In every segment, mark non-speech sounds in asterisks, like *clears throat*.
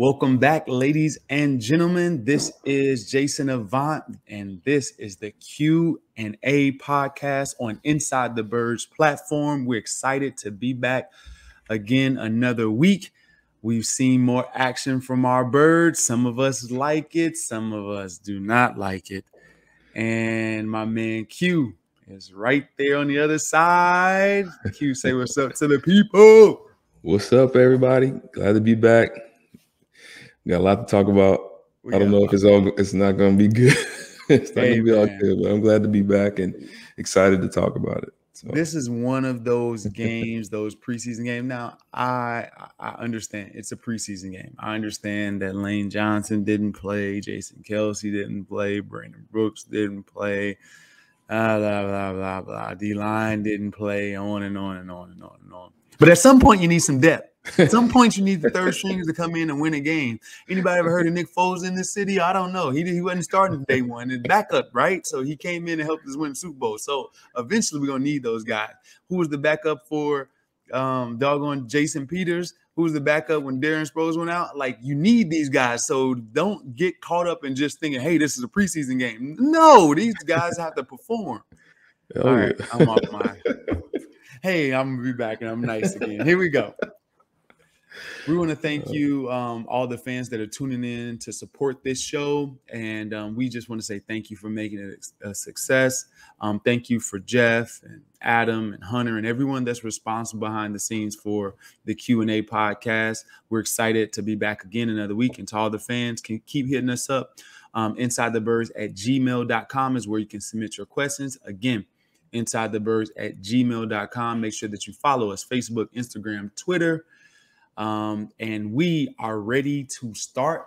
Welcome back, ladies and gentlemen. This is Jason Avant, and this is the Q and A podcast on Inside the Birds platform. We're excited to be back again another week. We've seen more action from our birds. Some of us like it, some of us do not like it. And my man Q is right there on the other side. Q, say what's up to the people. What's up, everybody? Glad to be back. Got a lot to talk about. We I don't know if it's all it's not gonna be good. *laughs* it's not hey, gonna be man. all good, but I'm glad to be back and excited to talk about it. So. This is one of those games, those preseason games. Now, I I understand it's a preseason game. I understand that Lane Johnson didn't play, Jason Kelce didn't play, Brandon Brooks didn't play, uh, blah blah blah blah blah. D line didn't play, on and on and on and on and on. But at some point, you need some depth. At some point, you need the third stringers to come in and win a game. Anybody ever heard of Nick Foles in this city? I don't know. He, he wasn't starting day one and backup, right? So he came in and helped us win the Super Bowl. So eventually, we're gonna need those guys. Who was the backup for um, doggone Jason Peters? Who was the backup when Darren Sproles went out? Like you need these guys. So don't get caught up in just thinking, "Hey, this is a preseason game." No, these guys have to perform. Oh, All right, yeah. I'm off my. hey, I'm gonna be back and I'm nice again. Here we go. We want to thank uh, you, um, all the fans that are tuning in to support this show. And um, we just want to say thank you for making it a success. Um, thank you for Jeff and Adam and Hunter and everyone that's responsible behind the scenes for the Q&A podcast. We're excited to be back again another week. And to all the fans, can keep hitting us up. Um, inside the birds at gmail.com is where you can submit your questions. Again, inside the birds at gmail.com. Make sure that you follow us Facebook, Instagram, Twitter – um, and we are ready to start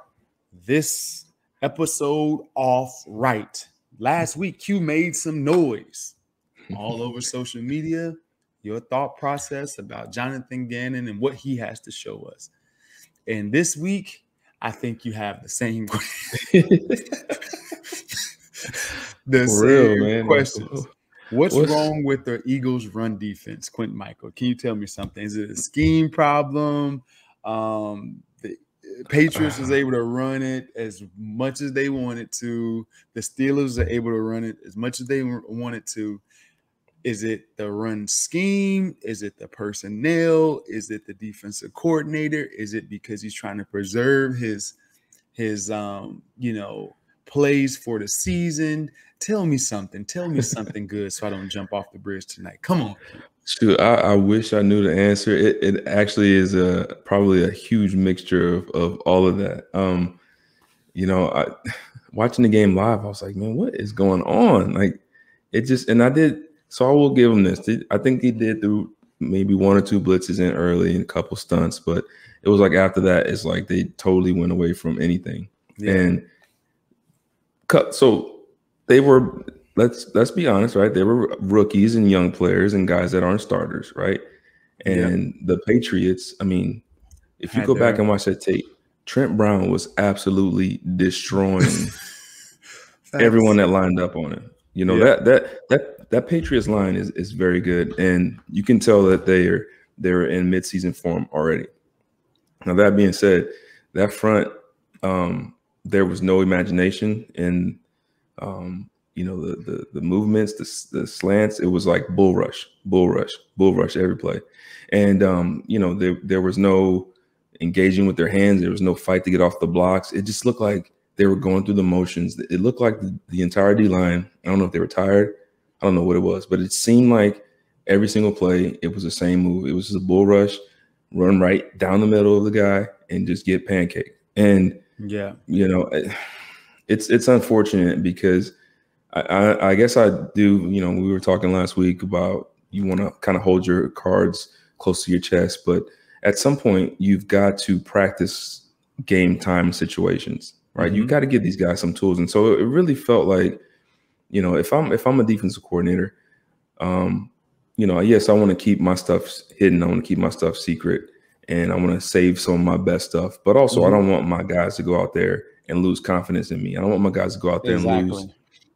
this episode off right. Last week, Q made some noise all over *laughs* social media. Your thought process about Jonathan Gannon and what he has to show us. And this week, I think you have the same *laughs* *laughs* the For same real, man. questions. What's, What's, wrong with the Eagles' run defense, Quintin Mikell? Can you tell me something? Is it a scheme problem? Um, the Patriots was able to run it as much as they wanted to. The Steelers are able to run it as much as they wanted to. Is it the run scheme? Is it the personnel? Is it the defensive coordinator? Is it because he's trying to preserve his his um, you know, plays for the season? Tell me something. Tell me something good so I don't jump off the bridge tonight. Come on. Shoot, I, I wish I knew the answer. It, it actually is a probably a huge mixture of, of all of that. Um, you know, I *sighs* watching the game live, I was like, man, what is going on? Like, it just and I did. So I will give him this. I think he did through maybe one or two blitzes in early and a couple stunts, but it was like after that, it's like they totally went away from anything. Yeah. And. So they were let's let's be honest, right? They were rookies and young players and guys that aren't starters, right? And yeah. the Patriots, I mean, if you Had go back and watch that tape, Trent Brown was absolutely destroying *laughs* everyone that lined up on him. You know, yeah. that that that that Patriots line is is very good. And you can tell that they are they're in midseason form already. Now that being said, that front um there was no imagination in um, you know, the the the movements, the the slants. It was like bull rush, bull rush, bull rush every play, and um, you know, there there was no engaging with their hands. There was no fight to get off the blocks. It just looked like they were going through the motions. It looked like the, the entire D line. I don't know if they were tired. I don't know what it was, but it seemed like every single play it was the same move. It was just a bull rush, run right down the middle of the guy and just get pancake. And yeah, you know it's it's unfortunate because I, I, I guess I do. You know, we were talking last week about you want to kind of hold your cards close to your chest, but at some point you've got to practice game time situations, right? Mm-hmm. You've got to give these guys some tools, and so it really felt like, you know, if I'm if I'm a defensive coordinator, um, you know, yes, I want to keep my stuff hidden. I want to keep my stuff secret, and I want to save some of my best stuff. But also, mm-hmm. I don't want my guys to go out there and lose confidence in me. I don't want my guys to go out there exactly. and lose,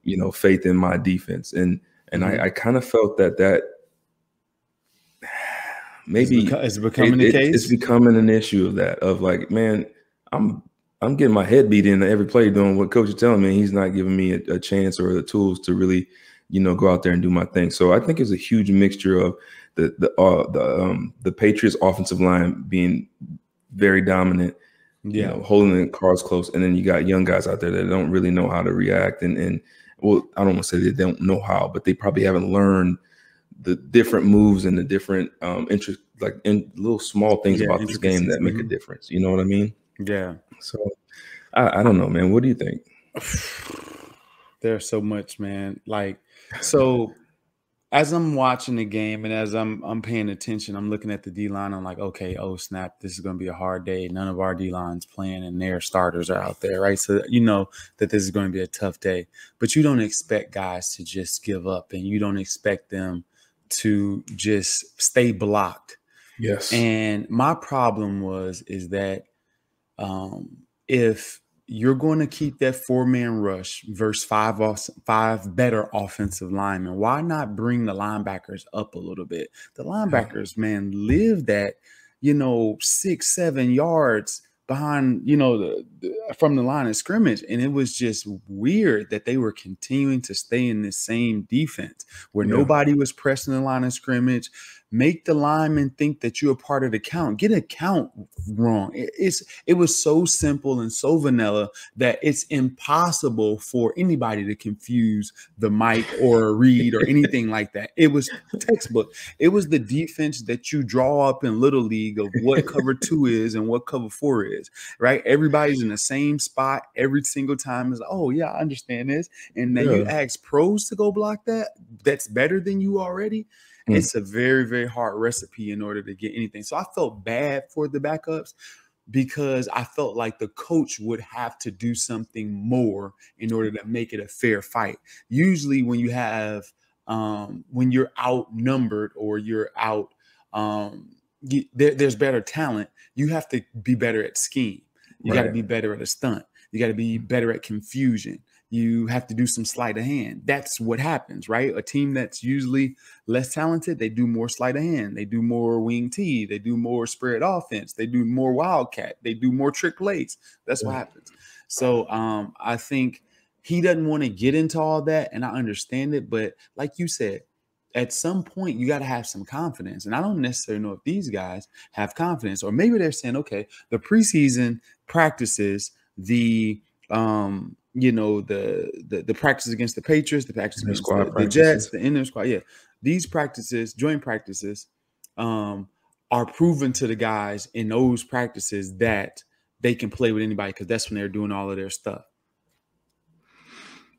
you know, faith in my defense. And and mm-hmm. I, I kind of felt that that *sighs* maybe it's, it's becoming it, the case. It's becoming an issue of that of like, man, I'm I'm getting my head beat in every play doing what coach is telling me. He's not giving me a, a, chance or the tools to really, you know, go out there and do my thing. So I think it's a huge mixture of the the uh, the um, the Patriots offensive line being very dominant, yeah, you know, holding the cards close, and then you got young guys out there that don't really know how to react and and well, I don't want to say they don't know how, but they probably haven't learned the different moves and the different um interest like in little small things yeah, about this game that make mm-hmm. a difference. You know what I mean? Yeah. So I, I don't know, man. What do you think? *sighs* There's so much, man. Like, so as I'm watching the game and as I'm I'm paying attention, I'm looking at the D line. I'm like, okay, oh snap, this is gonna be a hard day. None of our D lines playing and their starters are out there, right? So you know that this is going to be a tough day. But you don't expect guys to just give up and you don't expect them to just stay blocked. Yes. And my problem was is that um if you're going to keep that four man rush versus five off, five better offensive linemen. Why not bring the linebackers up a little bit? The linebackers, man, live that, you know, six, seven yards behind, you know, the, the, from the line of scrimmage. And it was just weird that they were continuing to stay in the same defense where yeah. nobody was pressing the line of scrimmage make the lineman think that you're a part of the count. Get a count wrong. It's it was so simple and so vanilla that it's impossible for anybody to confuse the mic or a read or anything like that. It was textbook. It was the defense that you draw up in little league of what cover two is and what cover four is. Right? Everybody's in the same spot every single time. Is oh yeah, I understand this. And then yeah. you ask pros to go block that. That's better than you already Mm. It's a very, very hard recipe in order to get anything. So I felt bad for the backups because I felt like the coach would have to do something more in order to make it a fair fight. Usually, when you have um, when you're outnumbered or you're out, um, you, there, there's better talent. You have to be better at scheme. You right. got to be better at a stunt. You got to be better at confusion you have to do some sleight of hand. That's what happens, right? A team that's usually less talented, they do more sleight of hand, they do more wing T, they do more spread offense, they do more wildcat, they do more trick plays. That's what happens. So um, I think he doesn't want to get into all that, and I understand it. But like you said, at some point you got to have some confidence. And I don't necessarily know if these guys have confidence, or maybe they're saying, okay, the preseason practices, the um you know the the, the practice against the Patriots, the practice against the, the, Jets, the inner squad. Yeah, these practices, joint practices, um, are proven to the guys in those practices that they can play with anybody because that's when they're doing all of their stuff.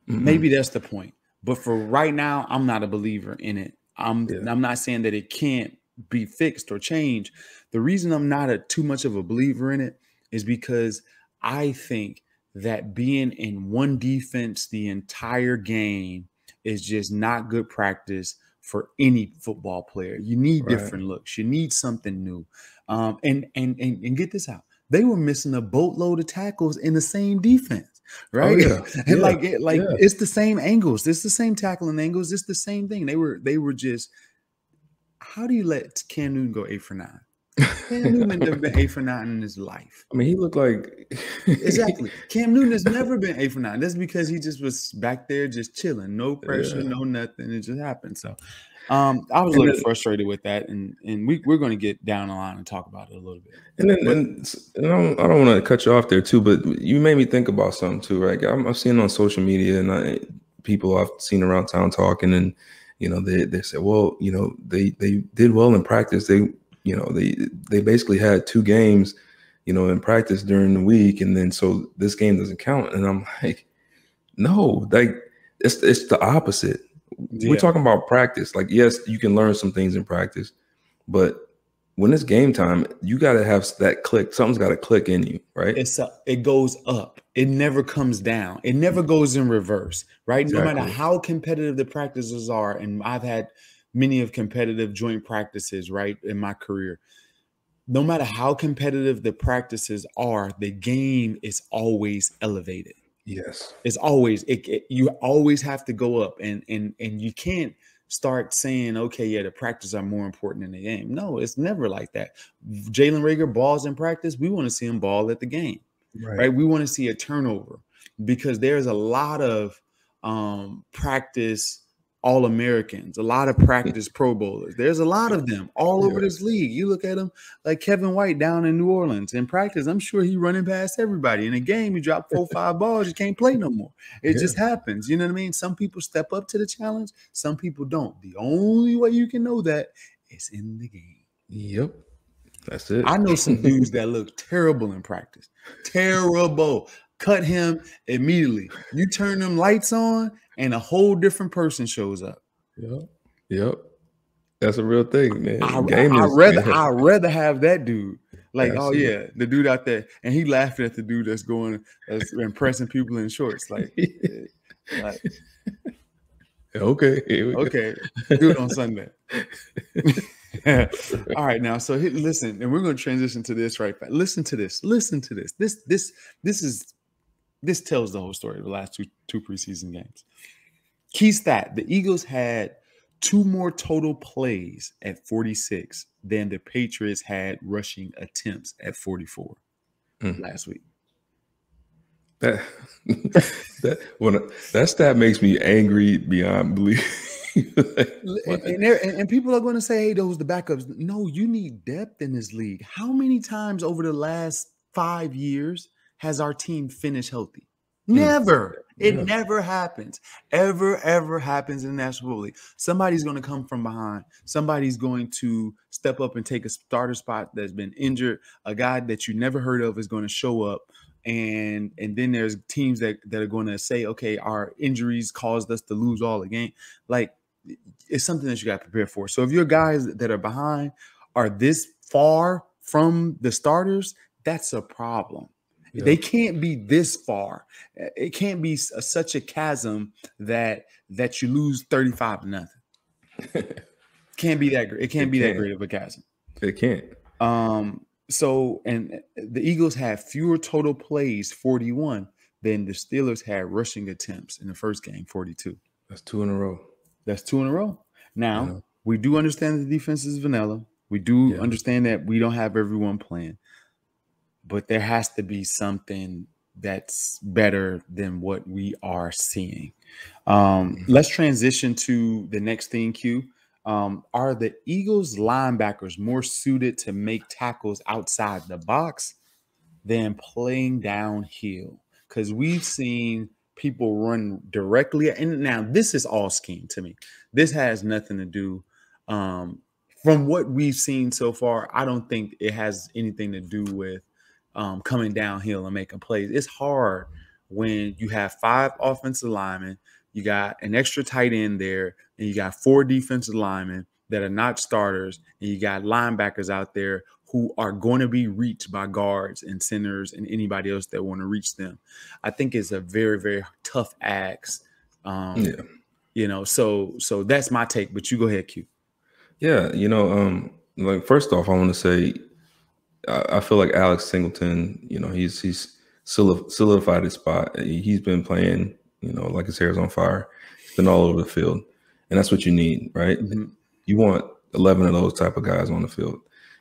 Mm-hmm. Maybe that's the point. But for right now, I'm not a believer in it. I'm yeah. I'm not saying that it can't be fixed or changed. The reason I'm not a too much of a believer in it is because I think that being in one defense the entire game is just not good practice for any football player. You need right. different looks. You need something new. Um, and, and and and get this out. They were missing a boatload of tackles in the same defense, oh, right? Oh, yeah. *laughs* and yeah. like it, like yeah. it's the same angles. It's the same tackling angles. It's the same thing. They were they were just. How do you let Cam Newton go eight for nine? Cam Newton *laughs* never been eight for nine in his life. I mean, he looked like exactly. *laughs* Cam Newton has never been eight for nine. That's because he just was back there just chilling, no pressure, yeah. no nothing. It just happened. So um, I was a little then, frustrated with that, and and we we're going to get down the line and talk about it a little bit. And then, but, and, and I don't, I don't want to cut you off there too, but you made me think about something too, right? I'm, I've seen on social media and I, people I've seen around town talking, and you know they they said, well, you know they they did well in practice. They you know they they basically had two games you know in practice during the week and then so this game doesn't count. And i'm *laughs* like no like it's it's the opposite. Yeah. we're talking about practice. Like yes you can learn some things in practice but when it's game time you got to have that click something's got to click in you right? It's a, it goes up. It never comes down. It never goes in reverse right? Exactly. no matter how competitive the practices are and i've had many of competitive joint practices, right, in my career. No matter how competitive the practices are, the game is always elevated. Yes. It's always it, it, you always have to go up and and and you can't start saying, okay, yeah, the practice are more important than the game. No, it's never like that. Jalen Reagor balls in practice. We want to see him ball at the game. right? right? We want to see a turnover because there's a lot of um, practice all Americans, a lot of practice Pro Bowlers. There's a lot of them all over this league. You look at them like Kevin White down in New Orleans in practice. I'm sure he running past everybody. In a game, He dropped four, five balls, you can't play no more. It yeah. just happens. You know what I mean? Some people step up to the challenge, some people don't. The only way you can know that is in the game. Yep. That's it. I know some dudes that look terrible in practice. Terrible. Cut him immediately. You turn them lights on, and a whole different person shows up. Yep. Yep. That's a real thing, man. I, I, rather *laughs* I rather have that dude. Like, oh yeah, the dude out there, and he laughing at the dude that's going that's impressing people in shorts. Like, *laughs* eh, like okay, okay, do it on Sunday. *laughs* All right, now so listen, and we're going to transition to this right back. Listen to this. Listen to this. This this this is this tells the whole story of the last two two preseason games. Key stat: the Eagles had two more total plays at 46 than the Patriots had rushing attempts at 44 mm. last week. That *laughs* that when that stat makes me angry beyond belief. *laughs* and, and, and, people are going to say, "Hey, those the backups." No, you need depth in this league. How many times over the last five years has our team finished healthy? Never. It yeah. never happens. Ever, ever happens in the National League. Somebody's going to come from behind. Somebody's going to step up and take a starter spot that's been injured. A guy that you never heard of is going to show up. And and then there's teams that, that are going to say, okay, our injuries caused us to lose all the game. Like it's something that you got to prepare for. So if your guys that are behind are this far from the starters, that's a problem. Yeah. They can't be this far. It can't be a, such a chasm that that you lose 35 to nothing. *laughs* can't be that great. It can't it be can't. that great of a chasm. It can't. Um so and the Eagles had fewer total plays, 41, than the Steelers had rushing attempts in the first game, 42. That's two in a row. That's two in a row. Now, yeah. we do understand the defense is vanilla. We do yeah. understand that we don't have everyone playing but there has to be something that's better than what we are seeing. Um, mm-hmm. let's transition to the next thing, Q. Um, are the Eagles linebackers more suited to make tackles outside the box than playing downhill? Because we've seen people run directly. And now this is all scheme to me. This has nothing to do. Um, from what we've seen so far, I don't think it has anything to do with um, coming downhill and making plays. It's hard when you have five offensive linemen, you got an extra tight end there, and you got four defensive linemen that are not starters, and you got linebackers out there who are going to be reached by guards and centers and anybody else that want to reach them. I think it's a very, very tough ask. Um, yeah. You know, so so that's my take. But you go ahead, Q. Yeah, you know, um, like first off, I want to say I, feel like Alex Singleton, you know, he's he's solidified his spot. He's been playing, you know, like his hair's on fire. He's been all over the field, and that's what you need, right? Mm-hmm. You want eleven of those type of guys on the field.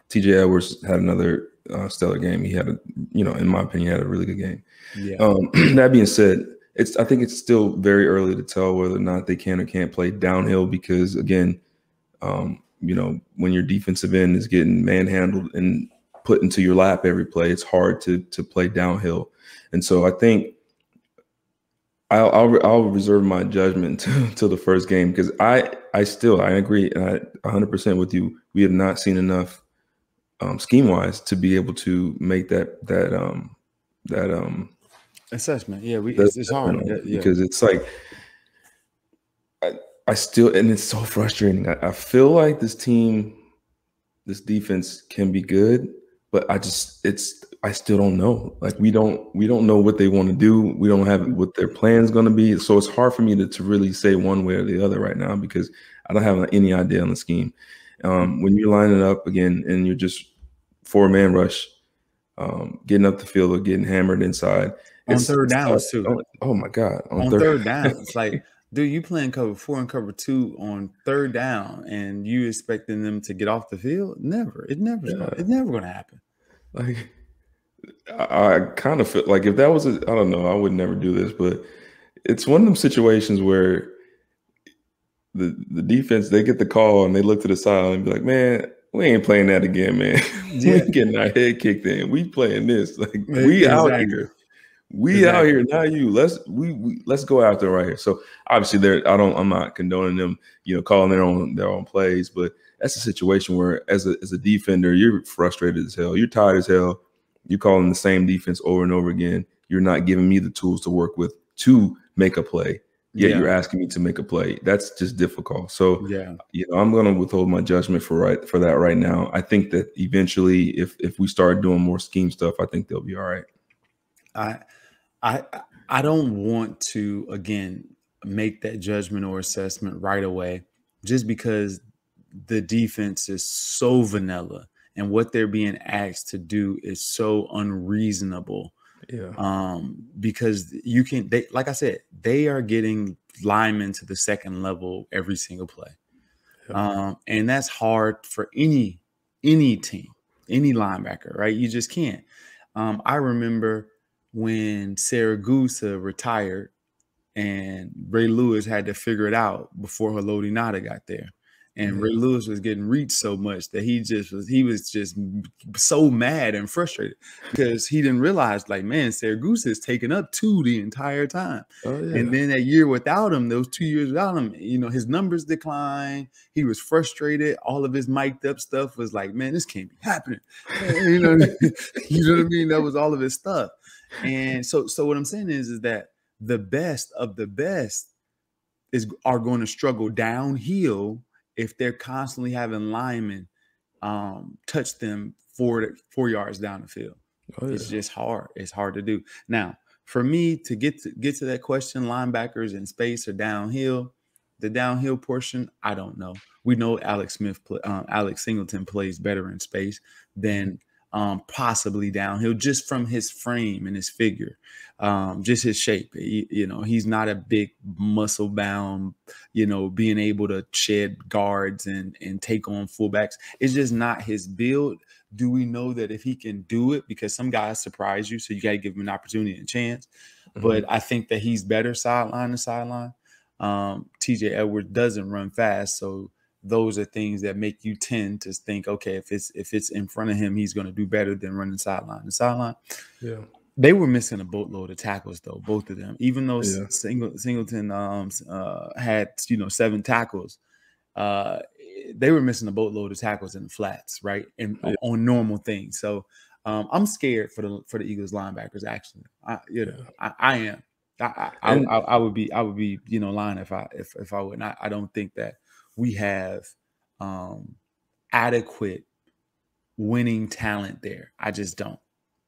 T.J. Edwards had another uh, stellar game. He had a, you know, in my opinion, had a really good game. Yeah. Um, *clears throat* that being said, it's I think it's still very early to tell whether or not they can or can't play downhill because again, um, you know, when your defensive end is getting manhandled and put into your lap every play, it's hard to to play downhill. And so I think I'll I'll, I'll reserve my judgment *laughs* to the first game because I I still I agree and I 100 percent with you. We have not seen enough um, scheme wise to be able to make that that um that um assessment. Yeah, we it's, it's hard yeah, yeah. because it's like I I still and it's so frustrating. I, I feel like this team, this defense can be good, but I just it's I still don't know. Like we don't we don't know what they want to do. We don't have what their plan's going to be. So it's hard for me to, to really say one way or the other right now because I don't have any idea on the scheme. Um, when you're lining up again and you're just four man rush, um, getting up the field or getting hammered inside on third downs too. Oh, oh, my god! On, on third, third down, it's like *laughs* dude, you playing cover four and cover two on third down, and you expecting them to get off the field? Never. It never. Yeah. It's never going to happen. Like I, I kind of feel like if that was a, I don't know, I would never do this, but it's one of them situations where the the defense they get the call and they look to the side and be like, man, we ain't playing that again, man. *laughs* Yeah. we getting our head kicked in. We playing this. Like we exactly. out here. We exactly. out here, not you. Let's we, we let's go after right here. So obviously, there I don't I'm not condoning them, you know, calling their own their own plays, but that's a situation where as a as a defender, you're frustrated as hell. You're tired as hell. You're calling the same defense over and over again. You're not giving me the tools to work with to make a play. Yet yeah. you're asking me to make a play. That's just difficult. So yeah, you know, I'm gonna withhold my judgment for right for that right now. I think that eventually if if we start doing more scheme stuff, I think they'll be all right. I I I don't want to again make that judgment or assessment right away just because the defense is so vanilla and what they're being asked to do is so unreasonable. Yeah. Um, because you can they like I said, they are getting linemen to the second level every single play. Yeah. Um, and that's hard for any any team, any linebacker, right? You just can't. Um, I remember when Siragusa retired and Ray Lewis had to figure it out before Haloti Ngata got there. And Ray Lewis was getting reached so much that he just was he was just so mad and frustrated because he didn't realize like man Siragusa is taking up two the entire time. Oh, yeah. And then that year without him, those two years without him, you know his numbers declined. He was frustrated. All of his mic'd up stuff was like, man, this can't be happening. *laughs* you know, *laughs* you know what I mean? That was all of his stuff. And so so what I'm saying is is that the best of the best is are going to struggle downhill if they're constantly having linemen um, touch them four four yards down the field. Oh, yeah. It's just hard. It's hard to do. Now, for me to get to get to that question, linebackers in space or downhill, the downhill portion, I don't know. We know Alex Smith, um, Alex Singleton plays better in space than um, possibly downhill just from his frame and his figure, um, just his shape. He, you know, he's not a big muscle bound, you know, being able to shed guards and and take on fullbacks. It's just not his build. Do we know that if he can do it? Because some guys surprise you, so you got to give him an opportunity and a chance. Mm-hmm. But I think that he's better sideline to sideline. Um, TJ Edwards doesn't run fast, so those are things that make you tend to think, okay, if it's if it's in front of him, he's going to do better than running sideline to sideline. Yeah, they were missing a boatload of tackles though, both of them. Even though yeah. Singleton um, uh, had you know seven tackles, uh, they were missing a boatload of tackles in the flats, right, and yeah. on normal things. So um, I'm scared for the for the Eagles linebackers. Actually, I you know I, I am. I I, and, I, I, would be I would be you know lying if I if if I would not. I don't think that we have um, adequate winning talent there. I just don't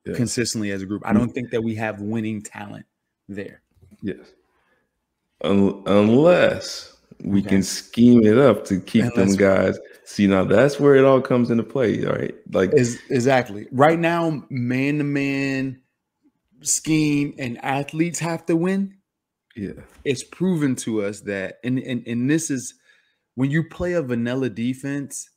yes. consistently as a group. I don't think that we have winning talent there. Yes. Un- unless we okay. can scheme it up to keep unless them guys. See, now that's where it all comes into play, right? Like is exactly right now, man to man scheme and athletes have to win. Yeah. It's proven to us that and and, and this is when you play a vanilla defense,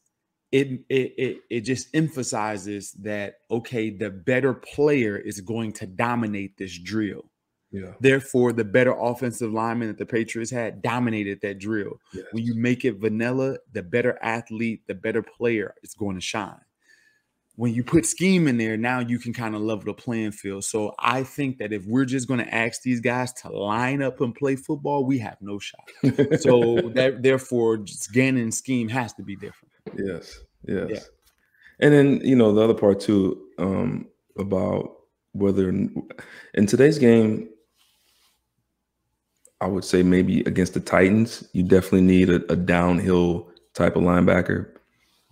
it, it it it just emphasizes that okay, the better player is going to dominate this drill. Yeah. Therefore, the better offensive lineman that the Patriots had dominated that drill. Yes. When you make it vanilla, the better athlete, the better player is going to shine when you put scheme in there, now you can kind of level the playing field. So I think that if we're just going to ask these guys to line up and play football, we have no shot. so *laughs* that therefore, just Gannon scheme has to be different. Yes, yes. Yeah. And then you know the other part too um, about whether in today's game, I would say maybe against the Titans, you definitely need a, a downhill type of linebacker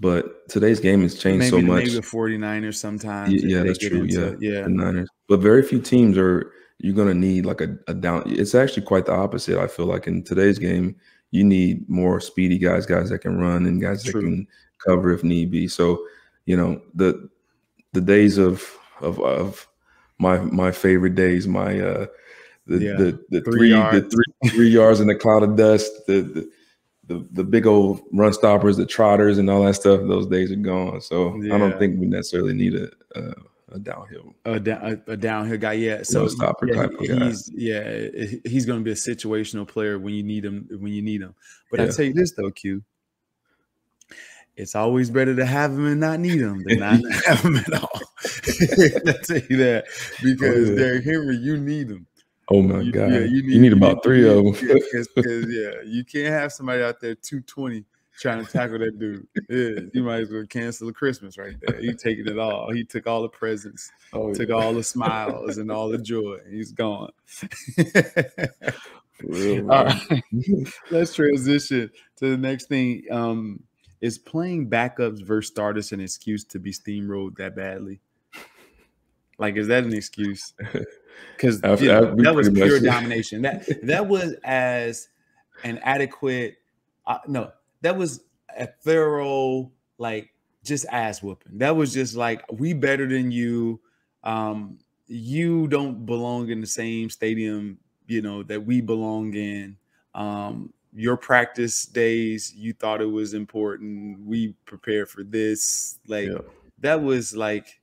but today's game has changed maybe, so much. Maybe the 49ers sometimes. Yeah, yeah that's true. Into, yeah. yeah. The Niners. But very few teams are you're gonna need like a, a down. It's actually quite the opposite. I feel like in today's game, you need more speedy guys, guys that can run and guys true. that can cover if need be. So, you know, the the days of of of my my favorite days, my uh the yeah. the, the three, three the three three yards in a cloud of dust, the, the the the big old run stoppers, the trotters, and all that stuff. Those days are gone. So yeah. I don't think we necessarily need a, a, a downhill, a, a, a downhill guy. Yeah, so stopper yeah, type of guy. he's yeah he's going to be a situational player when you need him when you need him. But I tell you this though, Q. It's always better to have him and not need him than not *laughs* have him at all. *laughs* I tell you that oh, because yeah. Derrick Henry, you need him. Oh my You- god! yeah, you, need, about three of them. Yeah, because yeah, you can't have somebody out there 220 trying to tackle that dude. Yeah, you might as well cancel the Christmas right there. He taking it all. He took all the presents, *laughs* oh, took yeah. all the smiles and all the joy. He's gone. Real, *laughs* all right, let's transition to the next thing. Um, is playing backups versus starters an excuse to be steamrolled that badly? Like, is that an excuse? *laughs* Because I've- I've- that was pure much- *laughs* domination. That that was as an adequate. Uh, no, that was a thorough, like just ass whooping. That was just like we better than you. Um, you don't belong in the same stadium, you know, that we belong in. Um, your practice days, you thought it was important. We prepared for this. Like Yeah. that was like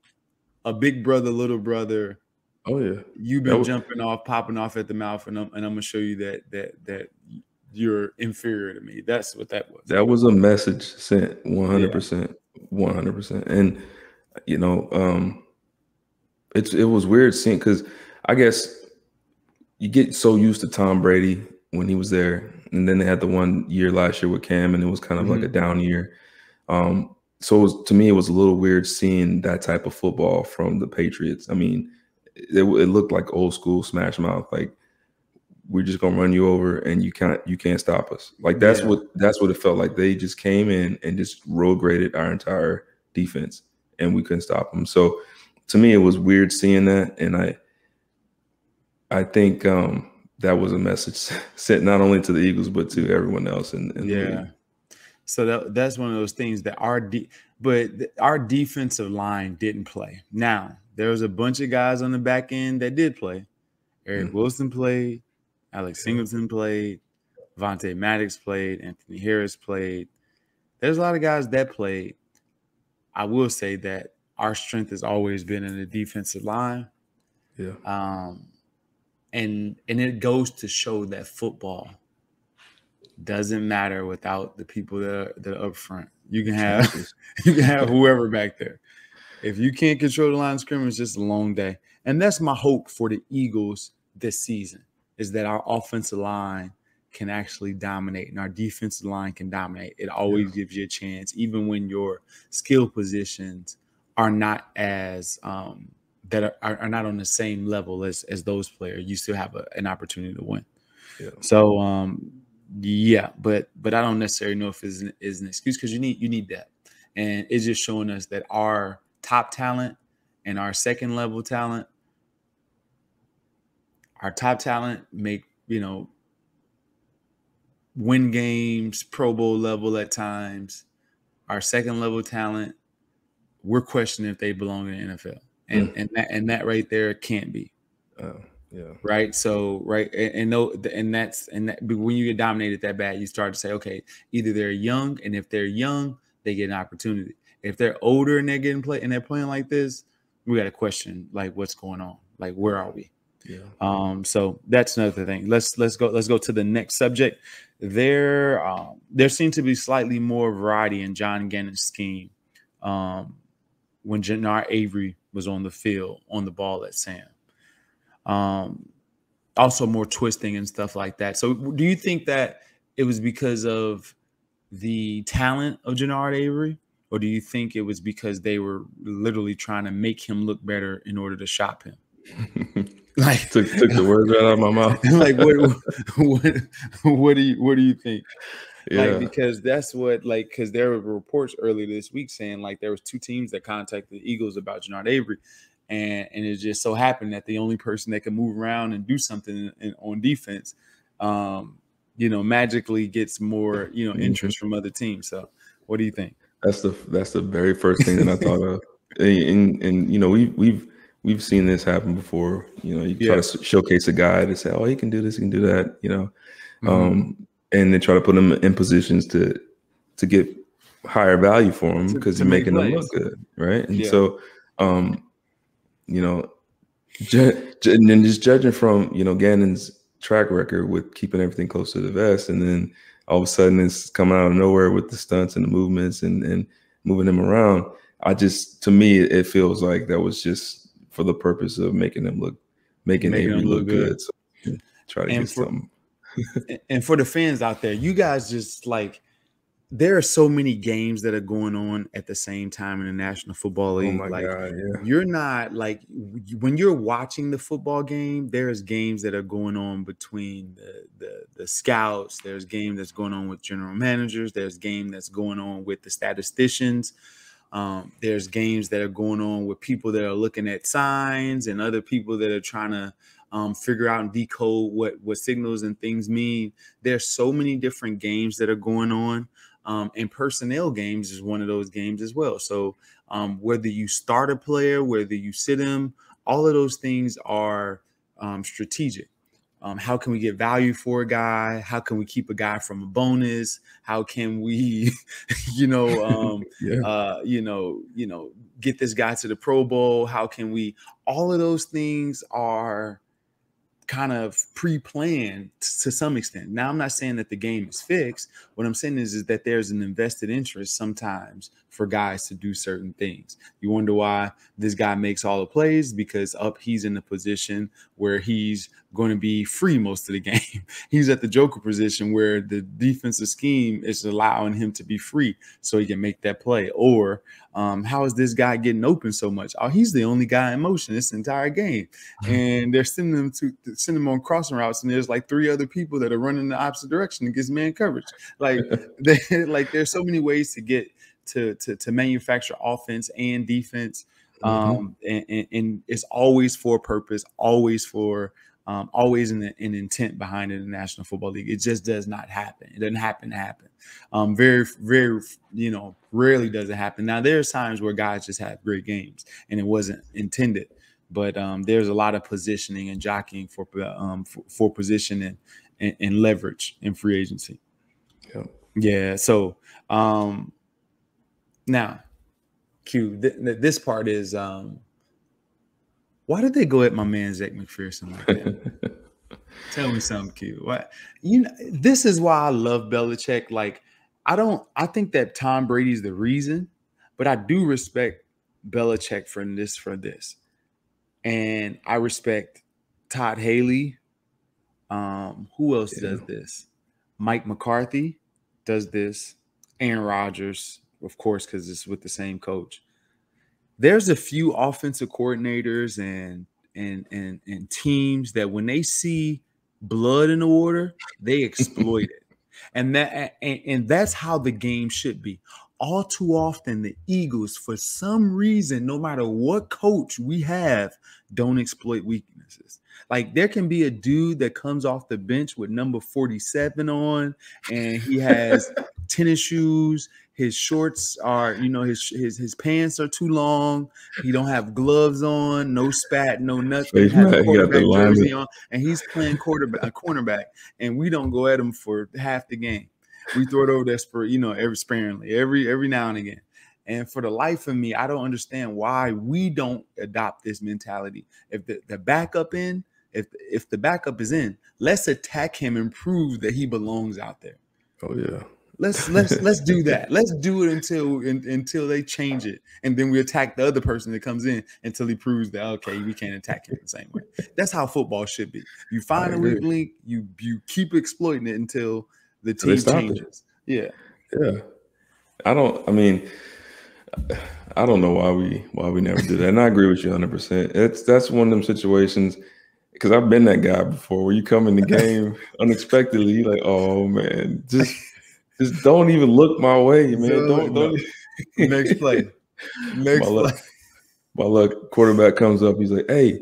a big brother, little brother. Oh yeah. You've been was- jumping off, popping off at the mouth, and I'm and I'm gonna show you that that that you're inferior to me. That's what that was. That was a message sent 100%. 100%. And you know, um it's it was weird seeing cuz I guess you get so used to Tom Brady when he was there and then they had the one year last year with Cam and it was kind of like a down year. Um so it was, to me it was a little weird seeing that type of football from the Patriots. I mean, it, it looked like old school smash mouth like we're just gonna run you over and you can't you can't stop us like that's Yeah. what that's what it felt like they just came in and just road graded our entire defense and we couldn't stop them so to me it was weird seeing that and i i think um that was a message *laughs* sent not only to the eagles but to everyone else in yeah. So that that's one of those things that our de- but our defensive line didn't play. Now there was a bunch of guys on the back end that did play. Eric Mhm. Wilson played, Alex Singleton played, Vontae Maddox played, Anthony Harris played. There's a lot of guys that played. I will say that our strength has always been in the defensive line. yeah Um, and and it goes to show that football doesn't matter without the people that are, that are up front. You can have *laughs* you can have whoever back there. If you can't control the line of scrimmage, it's just a long day. And that's my hope for the Eagles this season is that our offensive line can actually dominate and our defensive line can dominate. It always gives you a chance, even when your skill positions are not as um, that are, are are not on the same level as as those players. You still have a, an opportunity to win. yeah So um yeah, but but I don't necessarily know if it's an, is an excuse because you need you need that, and it's just showing us that our top talent and our second level talent, our top talent make you know win games, Pro Bowl level at times. Our second level talent, we're questioning if they belong in the NFL, and and that and that right there can't be uh, yeah right? So right, and, and no, and that's and that, but when you get dominated that bad, you start to say, okay, either they're young, and if they're young, they get an opportunity. If they're older and they're getting play and they're playing like this, we got to question like what's going on, like where are we? yeah Um, so that's another thing. Let's let's go let's go to the next subject. There um, there seemed to be slightly more variety in John Gannon's scheme um, when Genard Avery was on the field on the ball at Sam. Um, also more twisting and stuff like that. So do you think that it was because of the talent of Genard Avery? Or do you think it was because they were literally trying to make him look better in order to shop him? *laughs* Like took took the words right out of my mouth. *laughs* like what what what do you what do you think? Yeah. like because that's what like because there were reports earlier this week saying like there was two teams that contacted the eagles about Genard avery. And and it just so happened that the only person that can move around and do something in, in- on defense um you know magically gets more you know Mhm. interest from other teams. So what do you think That's the that's the very first thing that I thought of, and, and and, you know we we've we've seen this happen before. You know, you try Yeah. to showcase a guy to say, oh, he can do this, he can do that. You know, Mhm. um, and then try to put him in positions to to get higher value for him because you're making them look good, right? And Yeah. so, um, you know, ju- ju- and then just judging from you know Gannon's track record with keeping everything close to the vest, and then all of a sudden it's coming out of nowhere with the stunts and the movements and and moving him around. I just to me it feels like that was just for the purpose of making him look making, making Avery look, look good. good. So try to and get for, something. *laughs* and for the fans out there, you guys just like there are so many games that are going on at the same time in the National Football oh League. Oh like God, yeah. you're not like when you're watching the football game, there's games that are going on between the, the the scouts, there's game that's going on with general managers, there's game that's going on with the statisticians. Um, there's games that are going on with people that are looking at signs and other people that are trying to um, figure out and decode what what signals and things mean. There's so many different games that are going on. Um, and personnel games is one of those games as well. So um, whether you start a player, whether you sit him, all of those things are um, strategic. Um, how can we get value for a guy? How can we keep a guy from a bonus? How can we, *laughs* you know, um, *laughs* yeah. uh, you know, you know, get this guy to the Pro Bowl? How can we? All of those things are kind of pre-planned to some extent. Now, I'm not saying that the game is fixed. What I'm saying is, is that there's an invested interest sometimes for guys to do certain things. You wonder why this guy makes all the plays because up he's in the position where he's going to be free most of the *laughs* game. he's at the joker position where the defensive scheme is allowing him to be free so he can make that play. Or um, how is this guy getting open so much? Oh, he's the only guy in motion this entire game, *laughs* and they're sending them to send them on crossing routes, and there's like three other people that are running the opposite direction against man coverage. Like, *laughs* they, like there's so many ways to get to to, to manufacture offense and defense. Mm-hmm. Um, and, and, and, it's always for purpose, always for um, always an, an intent behind it in the National Football League. It just does not happen. It doesn't happen to happen. Um, very, very, you know, rarely does it happen. Now there's times where guys just have great games and it wasn't intended, but um, there's a lot of positioning and jockeying for um, for, for position and, and, and leverage in free agency. Yeah. Yeah. So um, now, Q, th- th- this part is um, why did they go at my man Zech McPhearson like that? *laughs* Tell me something, Q. What you know? This is why I love Belichick. Like, I don't. I think that Tom Brady's the reason, but I do respect Belichick for this for this, and I respect Todd Haley. Um, who else yeah. does this? Mike McCarthy does this. Aaron Rodgers, of course, because it's with the same coach. There's a few offensive coordinators and and and and teams that when they see blood in the water, they exploit it. And that and, and that's how the game should be. All too often, the Eagles, for some reason, no matter what coach we have, don't exploit weaknesses. Like there can be a dude that comes off the bench with number 47 on, and he has *laughs* tennis shoes his shorts are you know his his his pants are too long. He don't have gloves on no spat no nothing. He has a quarterback jersey on and he's playing quarterback a cornerback and we don't go at him for half the game. We throw it over there for you know every sparingly every every now and again. And for the life of me i don't understand why we don't adopt this mentality. If the, the backup in if if the backup is in let's attack him and prove that he belongs out there. Oh yeah Let's let's let's do that. Let's do it until in, until they change it, and then we attack the other person that comes in until he proves that okay, we can't attack him the same way. That's how football should be. You find a weak link, you you keep exploiting it until the team changes. It. Yeah, yeah. I don't. I mean, I don't know why we why we never do that. And I agree with you 100. percent It's that's one of them situations because I've been that guy before where you come in the *laughs* game unexpectedly, you're like, oh man, just just don't even look my way, man. don't, don't. Next play. *laughs* Next my play. Luck, my luck quarterback comes up. He's like, hey,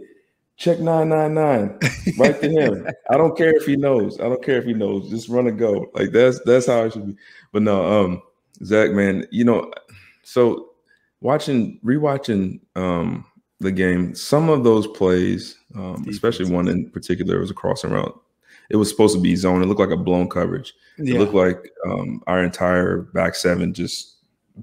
check 999 right to him. *laughs* I don't care if he knows. I don't care if he knows. Just run and go. Like that's that's how it should be. But no, um, Zech, man, you know, so watching rewatching um the game, some of those plays, um, especially one in particular, was a crossing route it was supposed to be zone. It looked like a blown coverage. Yeah. It looked like um, our entire back seven just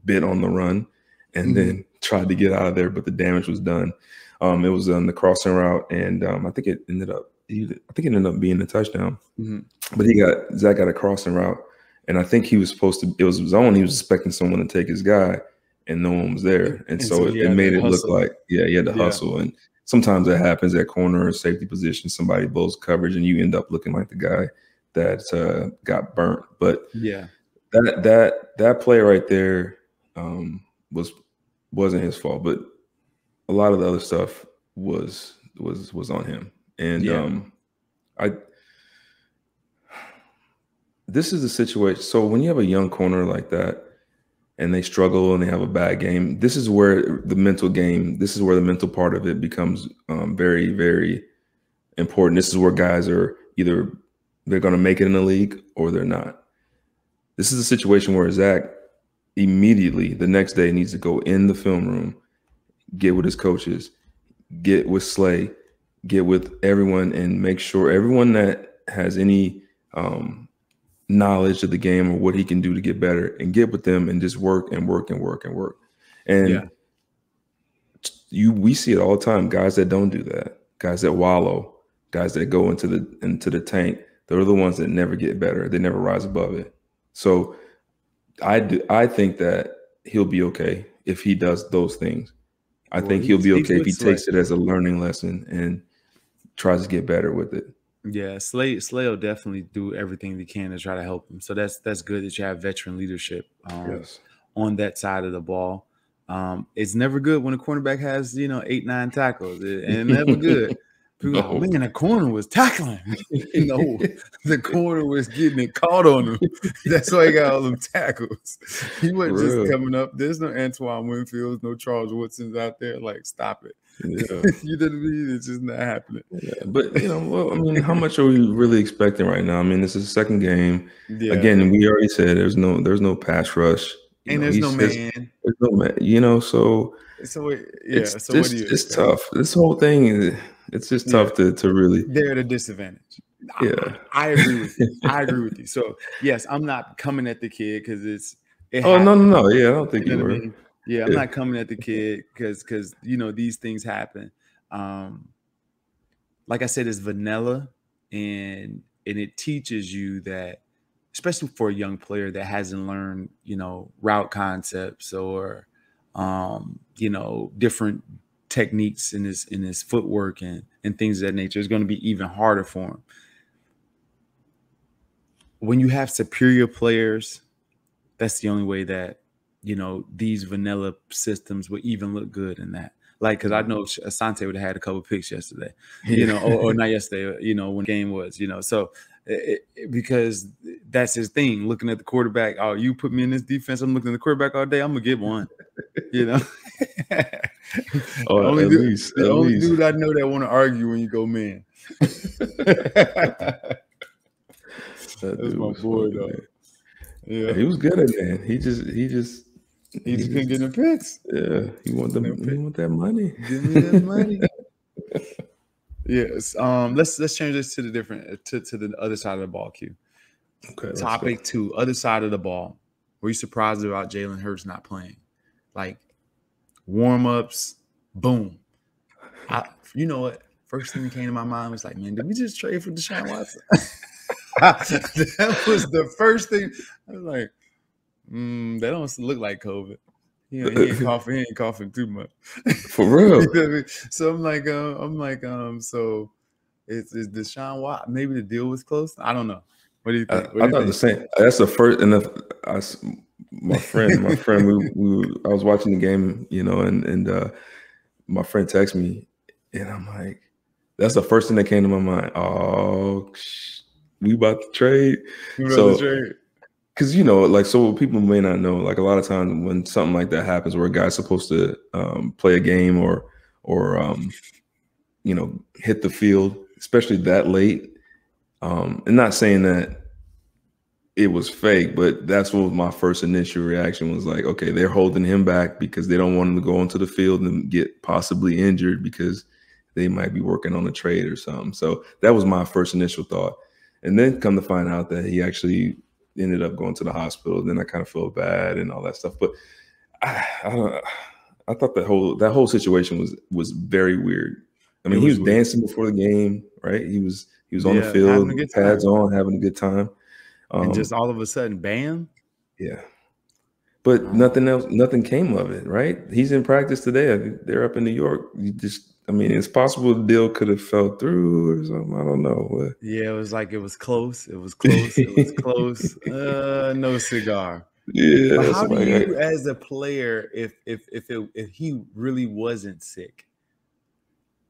bit on the run and mm-hmm. then *laughs* tried to get out of there, but the damage was done. Um, it was on the crossing route, and um, I think it ended up. I think it ended up being a touchdown. Mm-hmm. But he got Zech got a crossing route, and I think he was supposed to. It was zone. He was expecting someone to take his guy, and no one was there, and, and so, so, it, it made it look like yeah, he had to yeah. hustle, and sometimes that happens at corner or safety position. Somebody blows coverage, and you end up looking like the guy that uh, got burnt. But yeah, that that that play right there um, was wasn't his fault, but a lot of the other stuff was was was on him. And yeah. um, I this is a situation. So when you have a young corner like that, and they struggle and they have a bad game, this is where the mental game. This is where the mental part of it becomes um, very very important. This is where guys are either they're going to make it in the league or they're not. This is a situation where Zech immediately the next day needs to go in the film room, get with his coaches, get with Slay, get with everyone, and make sure everyone that has any um, knowledge of the game or what he can do to get better, and get with them and just work and work and work and work. And yeah. you, we see it all the time. Guys that don't do that, guys that wallow, guys that go into the into the tank. They're the ones that never get better. They never rise above it. So I do. I think that he'll be okay if he does those things. I well, think he'll be okay if he takes it as a learning lesson and tries to get better with it. Yeah, Slay Slay will definitely do everything they can to try to help him. So that's that's good that you have veteran leadership um, yes. on that side of the ball. Um, it's never good when a cornerback has you know eight nine tackles, and never good. *laughs* People no. like, man, the corner was tackling. *laughs* you know, *laughs* the corner was getting it caught on him. That's why he got all them tackles. He wasn't just coming up. There's no Antoine Winfields, no Charles Woodson's out there. Like, stop it. Yeah. *laughs* you didn't mean it's just not happening. Yeah. But you know, well, I mean, how much are we really expecting right now? I mean, this is the second game. Yeah. Again, we already said there's no there's no pass rush. You and know, there's no says, man. There's no man. You know, so so yeah. It's, so it's, it's tough. This whole thing is it's just tough yeah. to to really. They're at a disadvantage. Yeah, I, I agree with you. I agree with you. So yes, I'm not coming at the kid because it's. It *laughs* oh no no no! Yeah, I don't think you, were. Mean? Yeah, I'm not coming at the kid because because you know these things happen. Um, like I said, it's vanilla, and and it teaches you that, especially for a young player that hasn't learned, you know, route concepts or, um, you know, different techniques in his in his footwork and and things of that nature, it's going to be even harder for him. When you have superior players, that's the only way that you know these vanilla systems would even look good in that. Like, because I mm-hmm. know Asante would have had a couple picks yesterday, you know, or, or, not *laughs* yesterday, you know, when game was, you know. So it, it, because that's his thing, looking at the quarterback. Oh, you put me in this defense, I'm looking at the quarterback all day. I'm gonna get *laughs* one, you know. oh, *laughs* the only, dude, least, the only dude I know that want to argue when you go man. that That's my boy though. Yeah, he was good at that. He just he just he, just couldn't get the picks. Yeah, he want the he want that money. Give me that money. *laughs* yes. Um. Let's let's change this to the different to to the other side of the ball. Q. Okay. Topic two: other side of the ball. Were you surprised about Jalen Hurts not playing? Like warm ups, boom. I, you know what? First thing that came to my mind was like, man, did we just trade for Deshaun Watson? *laughs* *laughs* that was the first thing. I was like, mm, that don't look like COVID. He, he ain't *laughs* coughing. He ain't coughing too much. For real. *laughs* you know I mean? So I'm like, uh, I'm like, um, so is is Deshaun Watson? Maybe the deal was close. I don't know. What do you think? I, I thought the same. That's the first, and the, I, my friend, my *laughs* friend, we, we, I was watching the game, you know, and and uh, my friend texted me, and I'm like, that's the first thing that came to my mind. Oh, we about to trade. About so, because you know, like, so people may not know, like, a lot of times when something like that happens, where a guy's supposed to um, play a game or or um, you know hit the field, especially that late. Um, and not saying that it was fake, but that's what my first initial reaction was like, okay, they're holding him back because they don't want him to go onto the field and get possibly injured because they might be working on a trade or something. So that was my first initial thought. And then come to find out that he actually ended up going to the hospital. Then I kind of felt bad and all that stuff. But I, I don't I thought that whole that whole situation was was very weird. I mean, he was, was dancing before the game, right? He was he was on yeah, the field, pads on, having a good time. Um, and just all of a sudden, bam. Yeah. But nothing else, nothing came of it, right? He's in practice today. They're up in New York. You just, I mean, it's possible the deal could have fell through or something. I don't know. Yeah, it was like it was close. It was close. It was *laughs* close. Uh, no cigar. Yeah. But how do you, as a player, if if if it, if he really wasn't sick,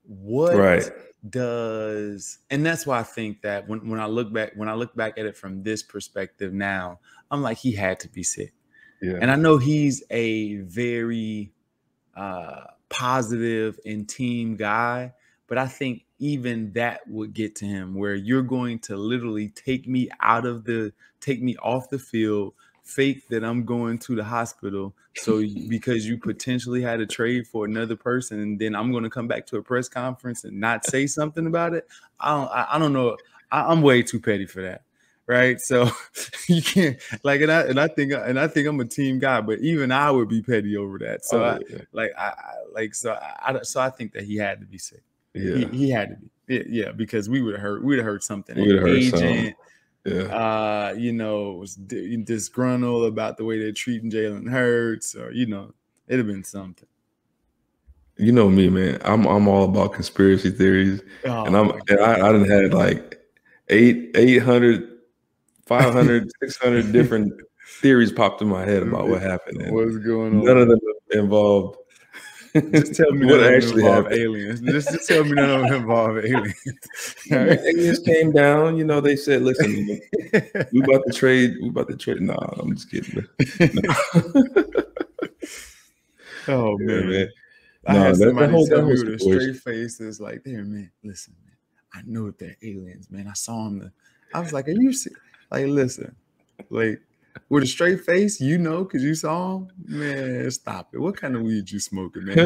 what right. does and that's why I think that when, when I look back when I look back at it from this perspective now, I'm like he had to be sick. Yeah. And I know he's a very uh positive and team guy, but I think even that would get to him where you're going to literally take me out of the take me off the field fake that I'm going to the hospital. So *laughs* because you potentially had a trade for another person, and then I'm going to come back to a press conference and not say something about it. I don't. I, I don't know. I, I'm way too petty for that right? So *laughs* you can't like, and I and I think and I think I'm a team guy, but even I would be petty over that. So oh, I, like I, I, like so I so I think that he had to be sick. Yeah, he, he had to be. Yeah, yeah, because we would have heard we'd have heard something. We'd have heard something yeah. uh, you know, was disgruntled about the way they're treating Jalen Hurts, or you know, it'd have been something. You know me, man. I'm I'm all about conspiracy theories, oh, and I'm and I, I didn't had like eight 800, 500, *laughs* 600 different theories popped in my head about what happened. What's going on? None of them involved just tell me *laughs* what actually happened. Aliens. Just, just tell me none of them involve aliens. *laughs* right. Aliens came down. You know, they said, "Listen, we about to trade. We about to trade." No, nah, I'm just kidding. oh man, yeah, man. I had somebody whole, tell me with a straight face is like, "There, man. Listen, man. I know they're aliens, man. I saw them. The, I was like, are you see? Like, listen, like." with a straight face, you know, because you saw him. Man, stop it. What kind of weed you smoking, man?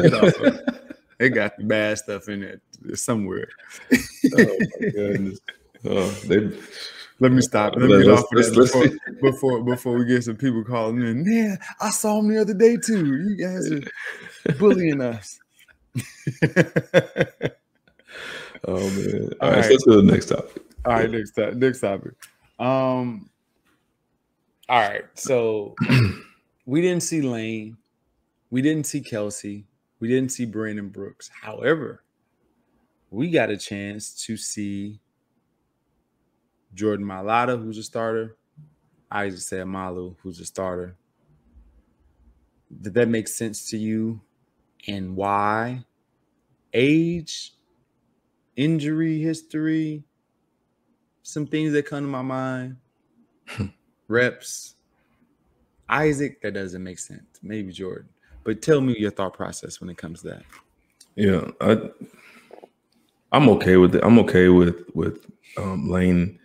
it *laughs* got the bad stuff in it somewhere. oh my goodness. *laughs* Oh, they, let me stop. Let me get off of that before, before, before we get some people calling in. Man, I saw him the other day too. You guys are bullying us. *laughs* oh man! All, All right, right, let's go to the next topic. All right, next topic. Next topic. Um, all right. So *clears throat* we didn't see Lane. We didn't see Kelce, We didn't see Brandon Brooks. However, we got a chance to see Jordan Mailata, who's a starter. Isaac Seumalo, who's a starter. Did that make sense to you? And why? Age, injury history, some things that come to my mind. reps. Isaac, that doesn't make sense. Maybe Jordan. But tell me your thought process when it comes to that. Yeah, I I'm okay with it. I'm okay with with um, Lane,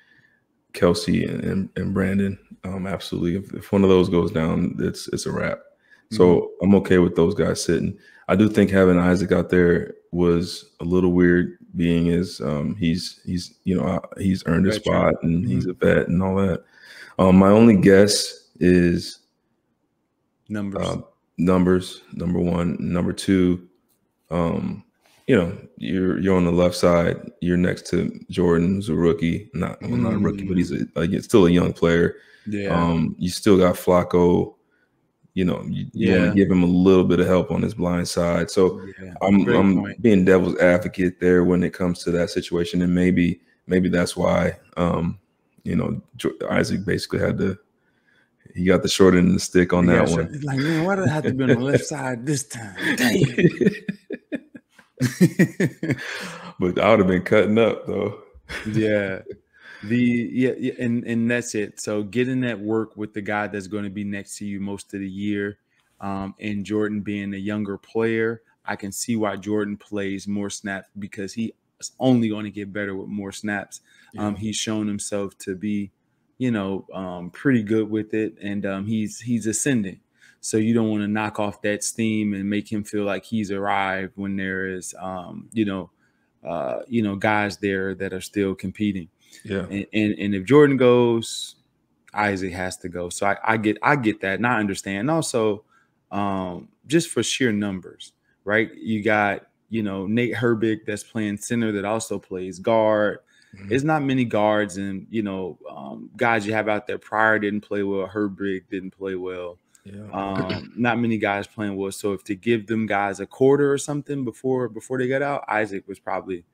Kelce, and, and, and Brandon. Um, absolutely. If, if, one of those goes down, it's it's a wrap. Mm-hmm. So I'm okay with those guys sitting. I do think having Isaac out there was a little weird, being as um, he's he's you know uh, he's earned a spot and mm-hmm. he's a vet and all that. Um, my only guess is numbers. Uh, numbers, number one. Number two, um, you know, you're you're on the left side. You're next to Jordan, who's a rookie. Not well, not a rookie, but he's a, like, still a young player. Yeah. Um, you still got Flacco. You know, you, you want to give him a little bit of help on his blind side. So yeah. I'm I'm point. being devil's advocate there when it comes to that situation, and maybe maybe that's why um, you know, Isaac basically had to he got the short end of the stick on that one. Like, man, why did I have to be on the left side this time? *laughs* But I would have been cutting up though. yeah. The yeah, yeah, and and that's it. So getting that work with the guy that's going to be next to you most of the year, um, and Jordan being a younger player, I can see why Jordan plays more snaps because he is only going to get better with more snaps. Yeah. Um, he's shown himself to be, you know, um, pretty good with it, and um, he's he's ascending. So you don't want to knock off that steam and make him feel like he's arrived when there is, um, you know, uh, you know, guys there that are still competing. Yeah. And, and, and if Jordan goes, Isaac has to go. So I, I get I get that, and I understand. And also, um, just for sheer numbers, right? You got you know Nate Herbig that's playing center that also plays guard. Mm-hmm. There's not many guards and you know um, guys you have out there. Pryor didn't play well. Herbig didn't play well. Yeah. Um, not many guys playing well. So if to give them guys a quarter or something before before they get out, Isaac was probably,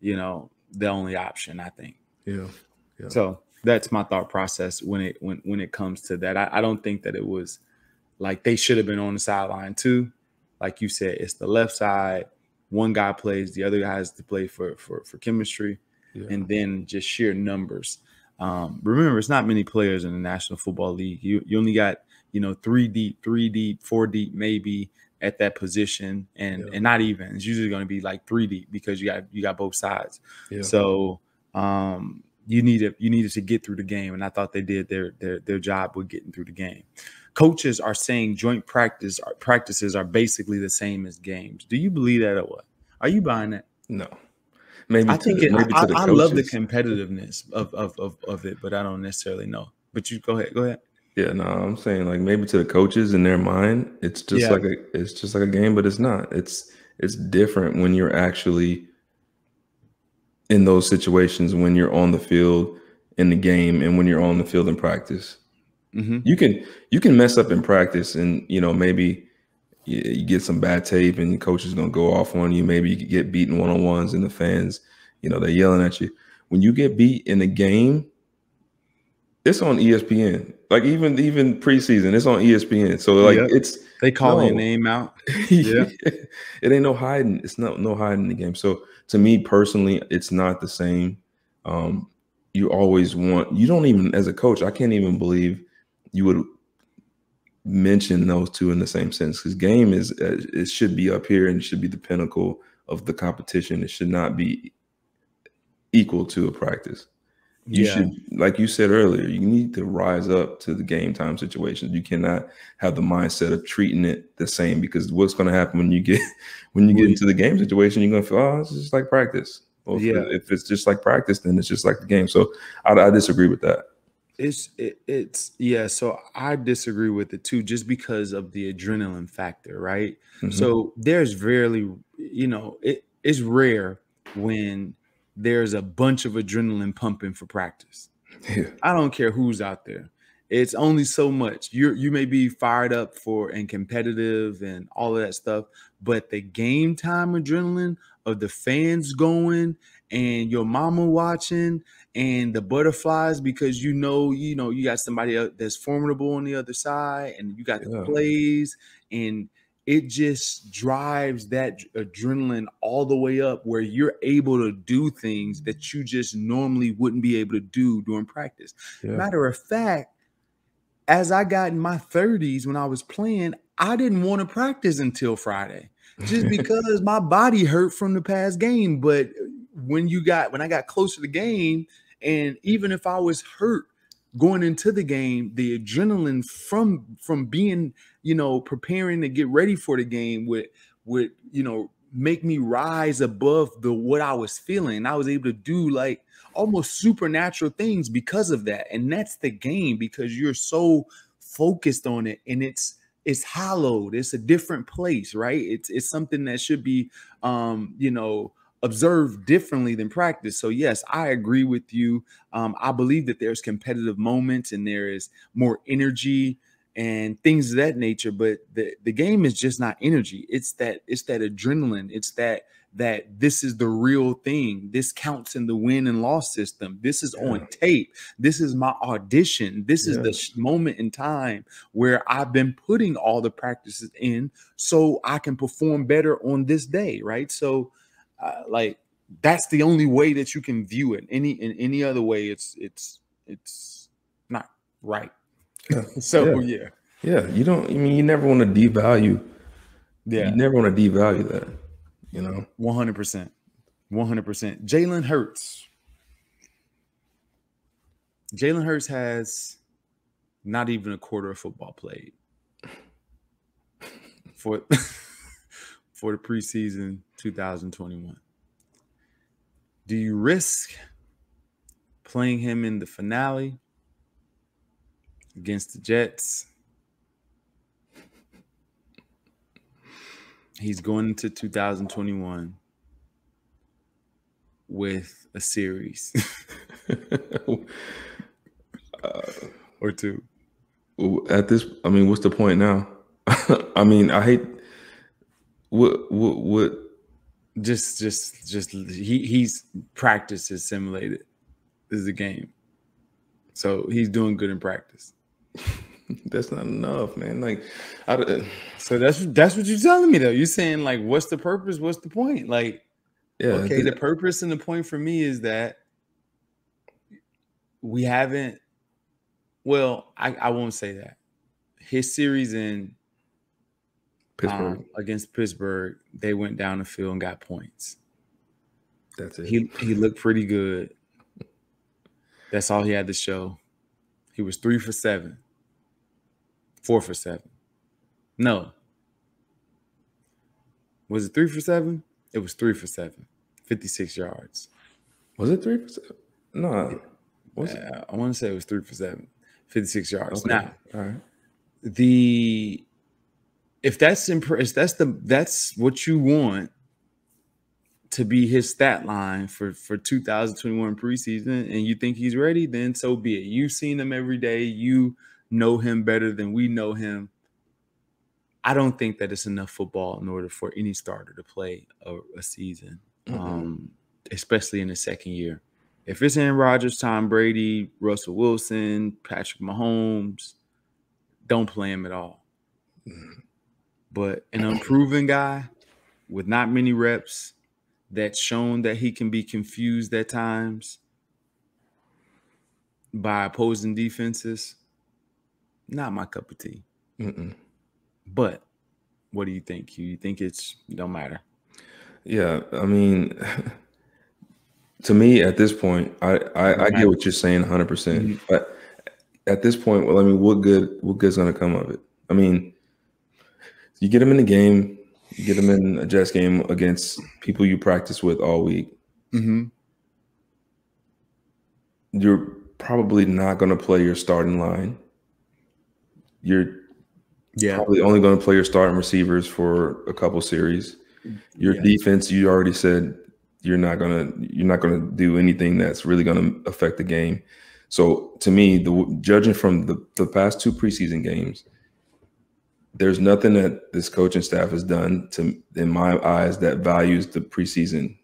you know, the only option. I think. Yeah. yeah. So that's my thought process when it when when it comes to that. I, I don't think that it was like they should have been on the sideline too. Like you said, it's the left side. One guy plays, the other guy has to play for for for chemistry, yeah. and then just sheer numbers. Um, remember, it's not many players in the National Football League. You you only got you know three deep, three deep, four deep, maybe at that position, and yeah. and not even. It's usually going to be like three deep because you got you got both sides. Yeah. So um, you needed you needed to get through the game, and I thought they did their their their job with getting through the game. Coaches are saying joint practice practices are basically the same as games. Do you believe that or what? Are you buying that? No. Maybe I think it, maybe I, I love the competitiveness of, of of of it, but I don't necessarily know. But you go ahead, go ahead. Yeah, no, I'm saying like maybe to the coaches in their mind, it's just yeah. like a it's just like a game, but it's not. It's it's different when you're actually in those situations when you're on the field in the game and when you're on the field in practice. Mm-hmm. You can you can mess up in practice and you know maybe you, you get some bad tape and the coach is gonna go off on you. Maybe you get beaten one on ones and the fans, you know, they're yelling at you. When you get beat in the game, it's on ESPN. Like even even preseason, it's on ESPN. So like yep. it's they call no. your name out. *laughs* Yeah, it ain't no hiding. It's not no hiding in the game. So to me personally, it's not the same. Um, you always want. You don't even as a coach. I can't even believe you would mention those two in the same sentence because game is uh, it should be up here and should be the pinnacle of the competition. It should not be equal to a practice. You yeah. should, like you said earlier, you need to rise up to the game time situations. You cannot have the mindset of treating it the same because what's going to happen when you get *laughs* when you get into the game situation, you're going to feel, oh, it's just like practice. Well, yeah. If it's just like practice, then it's just like the game. So I, I disagree with that. It's it, it's yeah. So I disagree with it too, just because of the adrenaline factor, right? Mm-hmm. So there's rarely, you know, it, it's rare when there's a bunch of adrenaline pumping for practice. Yeah. I don't care who's out there. It's only so much. You you may be fired up for and competitive and all of that stuff, but the game time adrenaline of the fans going and your mama watching and the butterflies because you know you know you got somebody that's formidable on the other side and you got the plays and it just drives that adrenaline all the way up where you're able to do things that you just normally wouldn't be able to do during practice. Yeah. Matter of fact, as I got in my 30s when I was playing, I didn't want to practice until Friday just *laughs* because my body hurt from the past game. But when you got when I got close to the game, and even if I was hurt going into the game, the adrenaline from from being you know, preparing to get ready for the game would would, you know, make me rise above the what I was feeling. I was able to do like almost supernatural things because of that. And that's the game because you're so focused on it and it's it's hallowed. It's a different place, right? It's it's something that should be um, you know, observed differently than practice. So yes, I agree with you. Um, I believe that there's competitive moments and there is more energy and things of that nature but the, the game is just not energy. It's that it's that adrenaline. It's that that this is the real thing. This counts in the win and loss system. This is yeah. on tape. This is my audition. This is the moment in time where i've been putting all the practices in so i can perform better on this day right? So uh, like that's the only way that you can view it any in any other way it's it's it's not right *laughs* so yeah. yeah. Yeah. You don't I mean you never want to devalue. Yeah. You never want to devalue that. You know? 100%. 100%. Jalen Hurts. Jalen Hurts has not even a quarter of football played for *laughs* for the preseason 2021. Do you risk playing him in the finale against the Jets He's going into 2021 with a series *laughs* uh, or two. At this, I mean, what's the point now? *laughs* I mean, I hate what what what. Just, just, just. He he's practice is simulated. This is a game, so he's doing good in practice. *laughs* that's not enough, man. Like, I, uh, so that's that's what you're telling me though. You're saying like, what's the purpose? What's the point? Like, yeah. Okay, the purpose and the point for me is that we haven't. Well, I, I won't say that. His series in Pittsburgh um, against Pittsburgh, they went down the field and got points. That's it. He he looked pretty good. That's all he had to show. He was three for seven, four for seven. No. Was it three for seven? It was three for seven, 56 yards. Was it three for seven? No. Was it? I want to say it was three for seven, 56 yards. Okay. Now, all right. The if that's impress that's the that's what you want to be his stat line for for 2021 preseason and you think he's ready then so be it you've seen him every day you know him better than we know him I don't think that it's enough football in order for any starter to play a, a season, mm-hmm. um, especially in the second year. If it's Aaron Rodgers, Tom Brady, Russell Wilson, Patrick Mahomes, don't play him at all. Mm-hmm. But an unproven guy with not many reps that's shown that he can be confused at times by opposing defenses, not my cup of tea. Mm-mm. But what do you think? You think it's don't matter? Yeah, I mean, *laughs* to me at this point, I I, I get what you're saying 100. mm-hmm. percent But at this point, well, I mean, what good what good's gonna come of it? I mean, you get them in the game, you get them in a Jets game against people you practice with all week. Mm-hmm. You're probably not going to play your starting line. You're yeah. Probably only going to play your starting receivers for a couple series. Your yeah. defense, you already said you're not gonna you're not gonna do anything that's really gonna affect the game. So to me, the judging from the, the past two preseason games, there's nothing that this coaching staff has done to in my eyes that values the preseason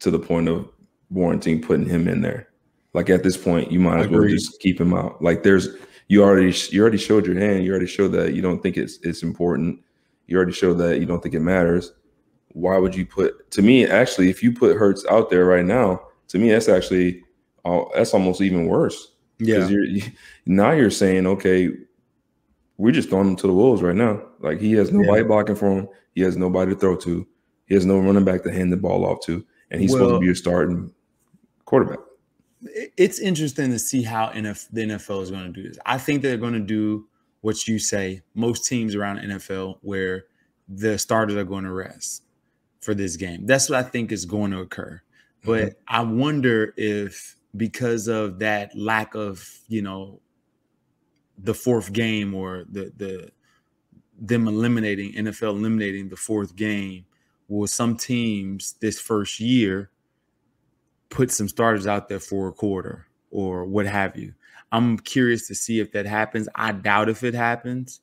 to the point of warranting putting him in there. Like at this point, you might as well just keep him out. Like there's you already you already showed your hand. You already showed that you don't think it's it's important. You already showed that you don't think it matters. Why would you put? To me, actually, if you put Hurts out there right now, to me, that's actually uh, that's almost even worse. Yeah. You're, you, now you're saying, okay, we're just throwing him to the wolves right now. Like he has nobody yeah. blocking for him. He has nobody to throw to. He has no running back to hand the ball off to, and he's well, supposed to be a starting quarterback it's interesting to see how NF, the NFL is going to do this. I think they're going to do what you say. Most teams around NFL where the starters are going to rest for this game. That's what I think is going to occur. But mm-hmm. I wonder if because of that lack of, you know, the fourth game or the the them eliminating NFL eliminating the fourth game, will some teams this first year put some starters out there for a quarter or what have you. I'm curious to see if that happens. I doubt if it happens,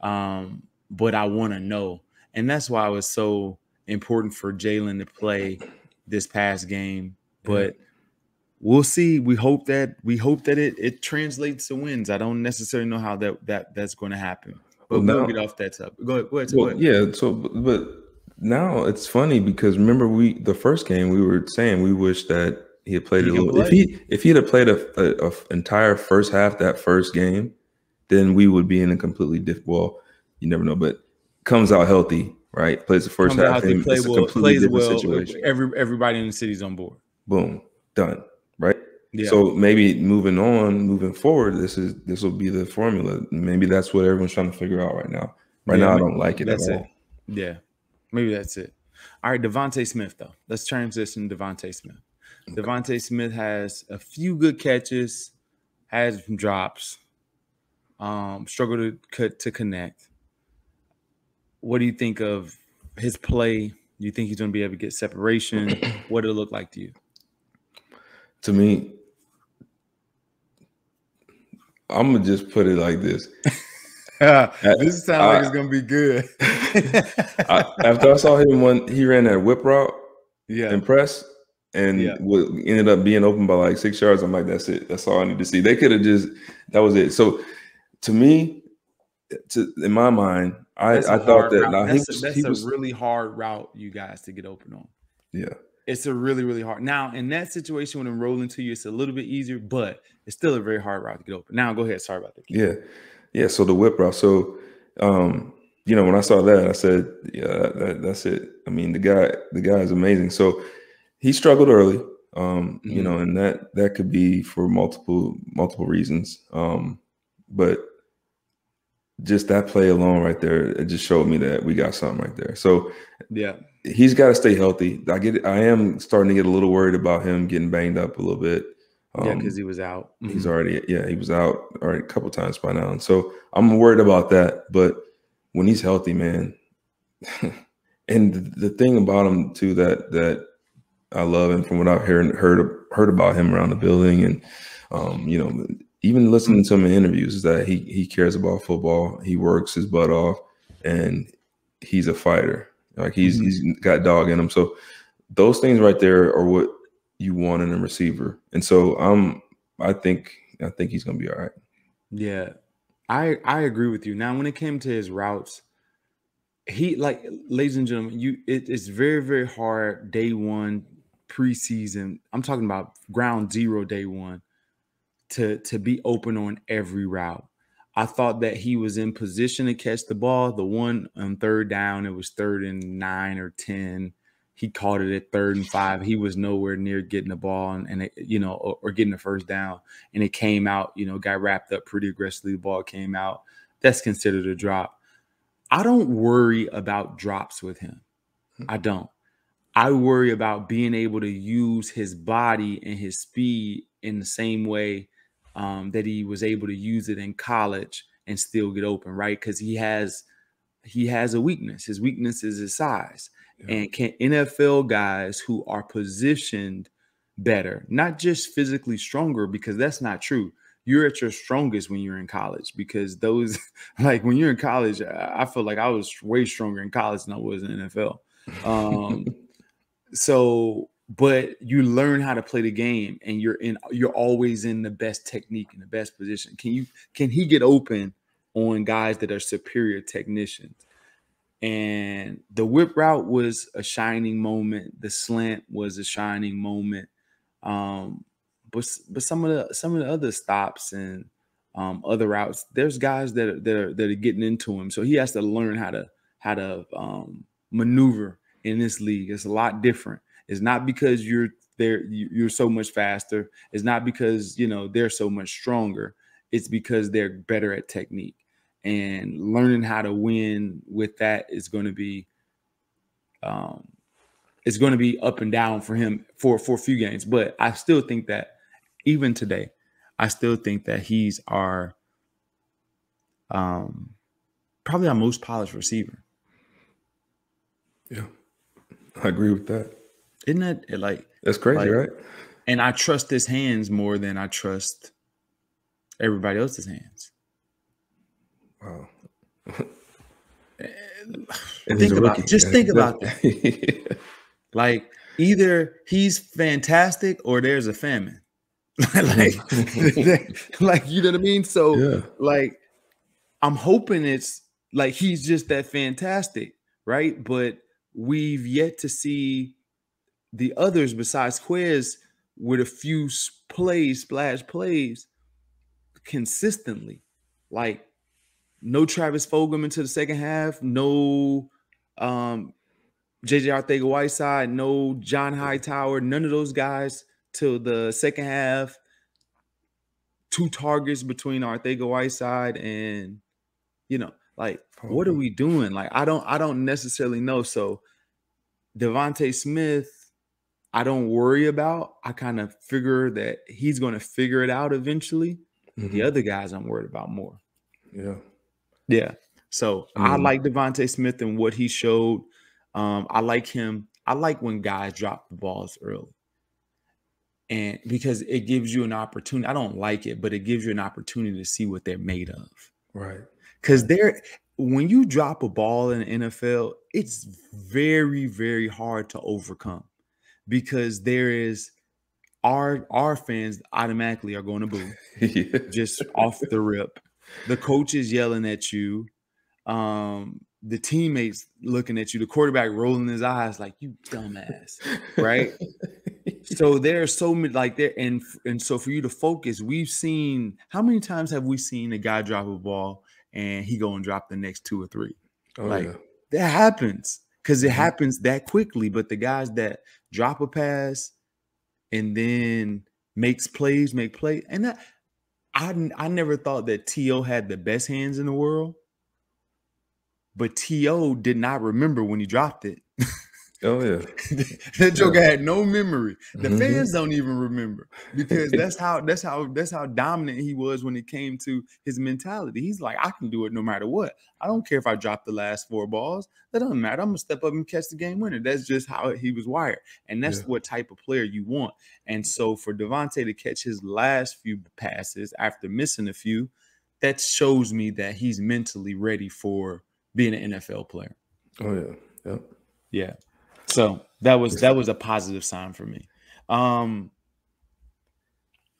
um, but I want to know. And that's why it was so important for Jalen to play this past game. But we'll see. We hope that we hope that it it translates to wins. I don't necessarily know how that that that's going to happen. But well, we'll get off that topic. Go ahead. Go ahead. Well, go ahead. Yeah. So, but now it's funny because remember we the first game we were saying we wish that he had played he a little. Play. If he if he had played a, a, a, entire first half that first game, then we would be in a completely different. Well, you never know, but comes out healthy, right? Plays the first half. Game, play well, plays well. Situation. Every everybody in the city's on board. Boom, done. Right. Yeah. So maybe moving on, moving forward, this is this will be the formula. Maybe that's what everyone's trying to figure out right now. Right yeah, now, I don't like it. That's it. Yeah. Maybe that's it. All right, DeVonta Smith though. Let's transition DeVonta Smith. Okay. DeVonta Smith has a few good catches, has some drops, um, struggled to to connect. What do you think of his play? You think he's going to be able to get separation? *clears throat* what did it look like to you? To me, I'm gonna just put it like this. *laughs* this sounds like it's gonna be good. *laughs* I, after I saw him when he ran that whip route, yeah, and press, and yeah. ended up being open by like six yards. I'm like, that's it. That's all I need to see. They could have just that was it. So to me, to, in my mind, I, I thought that now, that's, was, a, that's was, a really hard route you guys to get open on. Yeah. It's a really, really hard. Now, in that situation, when I'm rolling to you, it's a little bit easier, but it's still a very hard route to get open. Now, go ahead. Sorry about that. Yeah. Yeah. So the whip route. So, um, you know, when I saw that, I said, yeah, that, that's it. I mean, the guy, the guy is amazing. So he struggled early, um, mm-hmm. you know, and that, that could be for multiple, multiple reasons. Um, but just that play alone right there, it just showed me that we got something right there. So yeah, he's got to stay healthy. I get, I am starting to get a little worried about him getting banged up a little bit. Um, yeah, because he was out. Mm-hmm. He's already, yeah, he was out already a couple times by now, and so I'm worried about that. But when he's healthy, man, *laughs* and the, the thing about him too that that I love, and from what I've heard heard heard about him around the building, and um, you know, even listening to him in interviews is that he he cares about football. He works his butt off, and he's a fighter. Like he's mm-hmm. he's got dog in him. So those things right there are what you want in a receiver. And so I'm I think I think he's gonna be all right. Yeah. I I agree with you. Now when it came to his routes, he like ladies and gentlemen, you it, it's very, very hard day one preseason. I'm talking about ground zero day one to to be open on every route. I thought that he was in position to catch the ball. The one on third down, it was third and nine or ten. He caught it at third and five. He was nowhere near getting the ball and, and it, you know, or, or, getting the first down. And it came out, you know, got wrapped up pretty aggressively. The ball came out. That's considered a drop. I don't worry about drops with him. Hmm. I don't. I worry about being able to use his body and his speed in the same way um, that he was able to use it in college and still get open, right? Because he has he has a weakness. His weakness is his size. Yeah. And can NFL guys who are positioned better, not just physically stronger, because that's not true. You're at your strongest when you're in college because those, *laughs* like when you're in college, I feel like I was way stronger in college than I was in NFL. Um, *laughs* so but you learn how to play the game and you're in you're always in the best technique in the best position. Can you can he get open on guys that are superior technicians? And the whip route was a shining moment. The slant was a shining moment. Um but but some of the some of the other stops and um other routes there's guys that are, that are that are getting into him. So he has to learn how to how to um maneuver in this league. It's a lot different it's not because you're there you're so much faster. It's not because you know they're so much stronger. It's because they're better at technique. And learning how to win with that is going to be um it's going to be up and down for him for for a few games. But I still think that even today, I still think that he's our um probably our most polished receiver. Yeah. I agree with that. Isn't that eh, like that's crazy, like, right? And I trust his hands more than I trust everybody else's hands. Wow. Eh, think about just think about that. *laughs* Like either he's fantastic or there's a famine. *laughs* *laughs* like, like you know what I mean? So yeah. like I'm hoping it's like he's just that fantastic, right? But we've yet to see the others besides Quez with a few plays, splash plays consistently. Like no Travis Fulgham into the second half, no um JJ Arcega-Whiteside, no John Hightower, none of those guys till the second half. Two targets between Arcega-Whiteside and you know, like what are we doing? Like I don't I don't necessarily know. So DeVonta Smith I don't worry about. I kind of figure that he's going to figure it out eventually. Mm-hmm. The other guys I'm worried about more. Yeah. Yeah. So mm-hmm. I like DeVonta Smith and what he showed. Um, I like him. I like when guys drop the balls early. And because it gives you an opportunity, I don't like it, but it gives you an opportunity to see what they're made of. Right. Because they're when you drop a ball in the NFL, it's very, very hard to overcome because there is our our fans automatically are going to boo yeah. *laughs* just off the rip. The coach is yelling at you. Um, the teammates looking at you, the quarterback rolling his eyes like you dumbass, right? *laughs* so there are so many like there, and and so for you to focus, we've seen how many times have we seen a guy drop a ball and he go and drop the next two or three? Oh, like yeah. that happens because it Mhm. happens that quickly. But the guys that drop a pass and then makes plays, make play, and that I I never thought that T.O. had the best hands in the world, but T.O. did not remember when he dropped it. *laughs* Oh yeah. *laughs* that Joker had no memory. The Mhm. fans don't even remember because that's how that's how that's how dominant he was when it came to his mentality. He's like, I can do it no matter what. I don't care if I drop the last four balls. That doesn't matter. I'm gonna step up and catch the game winner. That's just how he was wired, and that's Yeah. what type of player you want. And so for DeVonta to catch his last few passes after missing a few, that shows me that he's mentally ready for being an NFL player. Oh yeah. Yep. Yeah. So that was that was a positive sign for me. Um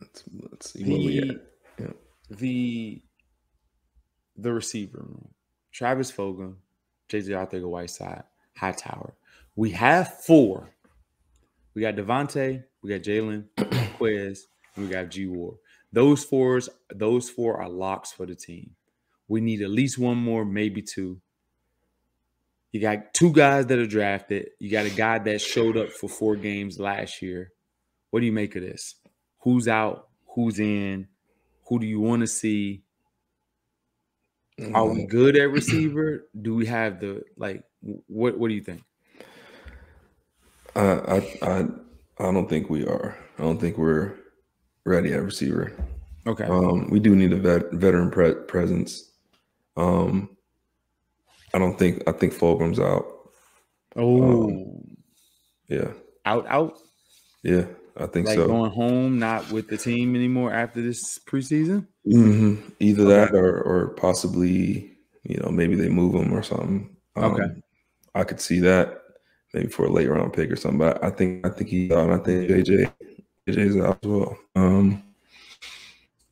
Let's, let's see what we the. Yeah. the the receiver room. Travis Fulgham, JJ Arcega-Whiteside, Hightower. We have four. We got DeVonta, we got Jalen, *clears throat* Quez, and we got G War. Those fours, those four are locks for the team. We need at least one more, maybe two. You got two guys that are drafted. You got a guy that showed up for four games last year. What do you make of this? Who's out? Who's in? Who do you want to see? Are we Um, good at receiver? Do we have the like? What What do you think? I, I I I don't think we are. I don't think we're ready at receiver. Okay. Um, we do need a vet, veteran pre- presence. Um, I don't think I think Fulgham's out. oh, Yeah, out, out. yeah, I think Like so. going home, not with the team anymore after this preseason. hmm Either Okay. that or or possibly you know maybe they move him or something. Um, Okay. I could see that maybe for a late round pick or something. But I think I think he's out. and I think JJ JJ's out as well. Um,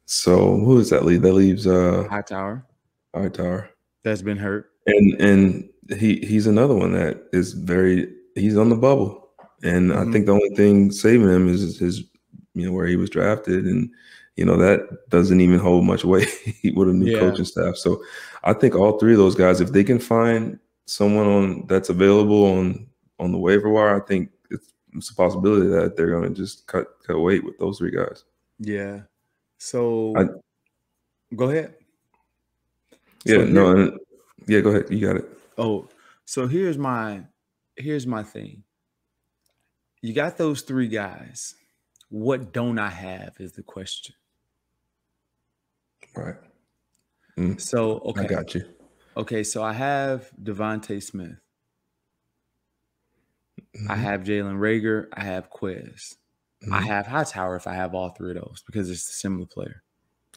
so who does that leave? That leaves uh Hightower Hightower. That's been hurt. and and he he's another one that is very he's on the bubble and i Mhm. think the only thing saving him is his you know where he was drafted and you know that doesn't even hold much weight *laughs* with a new Yeah. coaching staff so i think all three of those guys if they can find someone on that's available on on the waiver wire i think it's, it's a possibility that they're going to just cut cut weight with those three guys Yeah. So I- go ahead. Yeah So no and, yeah go ahead you got it Oh, so here's my here's my thing. You got those three guys. What don't I have is the question. right So okay, i got you okay. So I have DeVonta Smith. I Mhm. have Jalen Reagor. I have Quez. I Mhm. have Hightower if I have all three of those because it's a similar player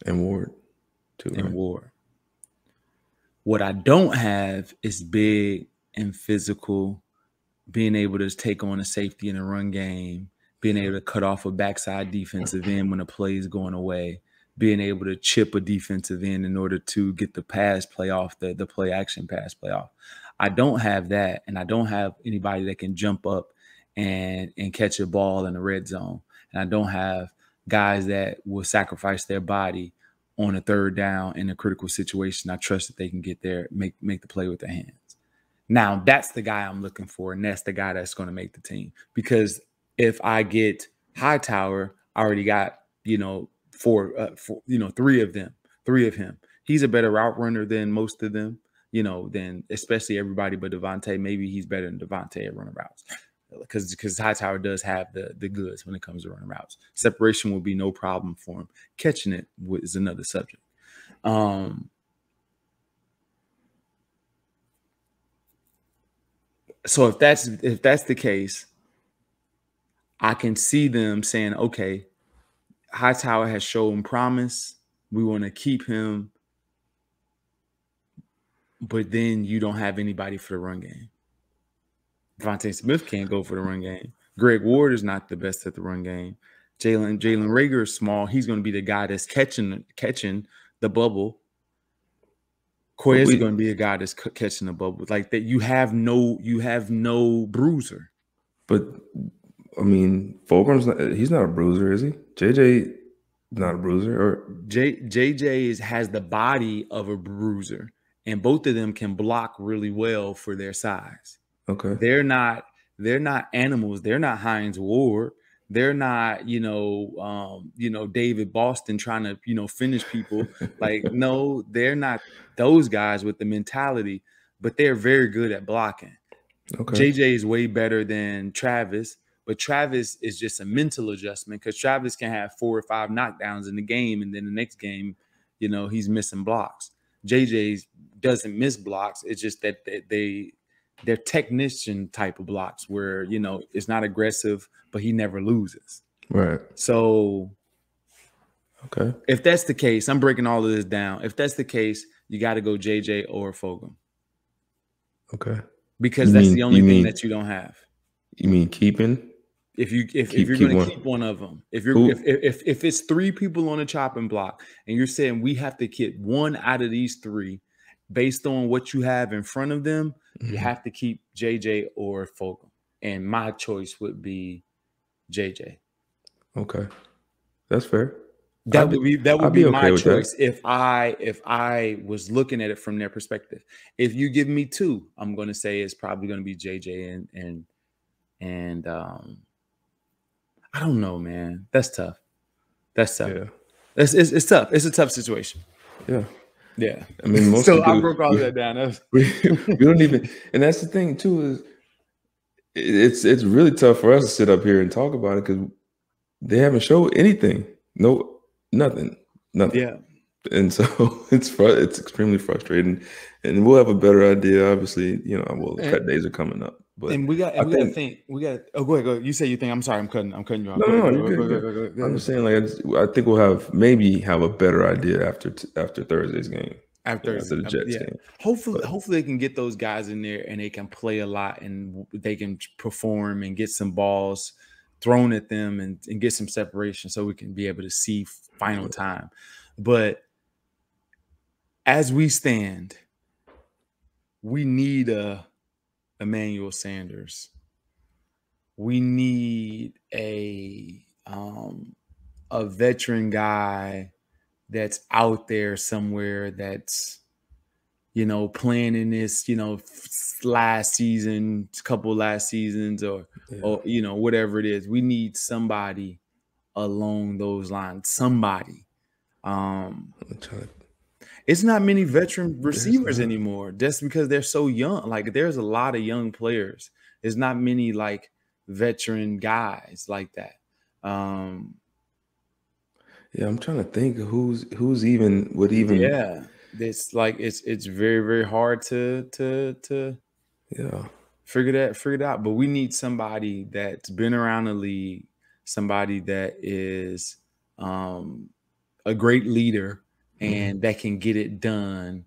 and ward too in right? war. What I don't have is big and physical, being able to take on a safety in a run game, being able to cut off a backside defensive end when a play is going away, being able to chip a defensive end in order to get the pass play off, the, the play action pass play off. I don't have that, and I don't have anybody that can jump up and and catch a ball in the red zone. And I don't have guys that will sacrifice their body on a third down in a critical situation. I trust that they can get there, make make the play with their hands. Now that's the guy I'm looking for, and that's the guy that's going to make the team. Because if I get Hightower, I already got you know four, uh, four, you know three of them, three of him. He's a better route runner than most of them, you know, than especially everybody but DeVonta. Maybe he's better than DeVonta at running routes because because Hightower does have the the goods when it comes to running routes. Separation will be no problem for him. Catching it wa- another subject. Um, So if that's if that's the case, I can see them saying, okay, Hightower has shown promise. We want to keep him, but then you don't have anybody for the run game. DeVonta Smith can't go for the run game. Greg Ward is not the best at the run game. Jalen Jalen Reagor is small. He's going to be the guy that's catching catching the bubble. Quez is going to be a guy that's catching the bubble. Like that, you have no you have no bruiser. But I mean, Fulgham's not, he's not a bruiser, is he? JJ not a bruiser or J, JJ is has the body of a bruiser, and both of them can block really well for their size. Okay. They're not they're not animals. They're not Hines Ward. They're not, you know, um, you know, David Boston trying to, you know, finish people. *laughs* like, no, they're not those guys with the mentality, but they're very good at blocking. Okay. JJ is way better than Travis, but Travis is just a mental adjustment because Travis can have four or five knockdowns in the game, and then the next game, you know, he's missing blocks. JJ doesn't miss blocks. It's just that they they're technician type of blocks where you know it's not aggressive, but he never loses. Right. So okay. If that's the case, I'm breaking all of this down. If that's the case, you got to go JJ or Fulgham. Okay. Because you that's mean, the only thing mean, that you don't have. You mean keeping? If you if, keep, if you're going to keep one of them, if you're if, if if it's three people on a chopping block, and you're saying we have to keep one out of these three, based on what you have in front of them, mm-hmm. you have to keep JJ or Fulgham. And my choice would be JJ. Okay. That's fair. That would be that would be, be, my okay choice if I if I was looking at it from their perspective. If you give me two, I'm going to say it's probably going to be JJ and and and um I don't know, man. That's tough. That's tough. Yeah. It's, it's tough. It's a tough situation. Yeah. Yeah. I mean, most so I broke all we, that down. We, *laughs* we don't even, and that's the thing too is it's it's really tough for us to sit up here and talk about it because they haven't showed anything. No, nothing, nothing. Yeah. And so *laughs* it's fr- it's extremely frustrating, and we'll have a better idea. Obviously, you know, well, the cut days are coming up. But and we got, and we think, got to think. We got. Oh, go ahead. Go. Ahead. You say you think. I'm sorry. I'm cutting. I'm cutting you off. No, no, no. Go, go, I'm just saying. Like, I think we'll have maybe have a better idea after t- after Thursday's game. After, after the Jets yeah. game. Hopefully, but, hopefully they can get those guys in there and they can play a lot and they can perform and get some balls thrown at them and, and get some separation so we can be able to see final time. But as we stand, we need a Emmanuel Sanders. We need a um, a veteran guy that's out there somewhere that's you know playing in this you know last season, couple last seasons, or yeah. or you know whatever it is. We need somebody along those lines. Somebody. Um, it's not many veteran receivers anymore just because they're so young. Like there's a lot of young players. There's not many like veteran guys like that. Um Yeah, I'm trying to think who's who's even would even Yeah. It's like it's it's very, very hard to to to yeah figure that figure it out. But we need somebody that's been around the league, somebody that is um a great leader. And mm-hmm. that can get it done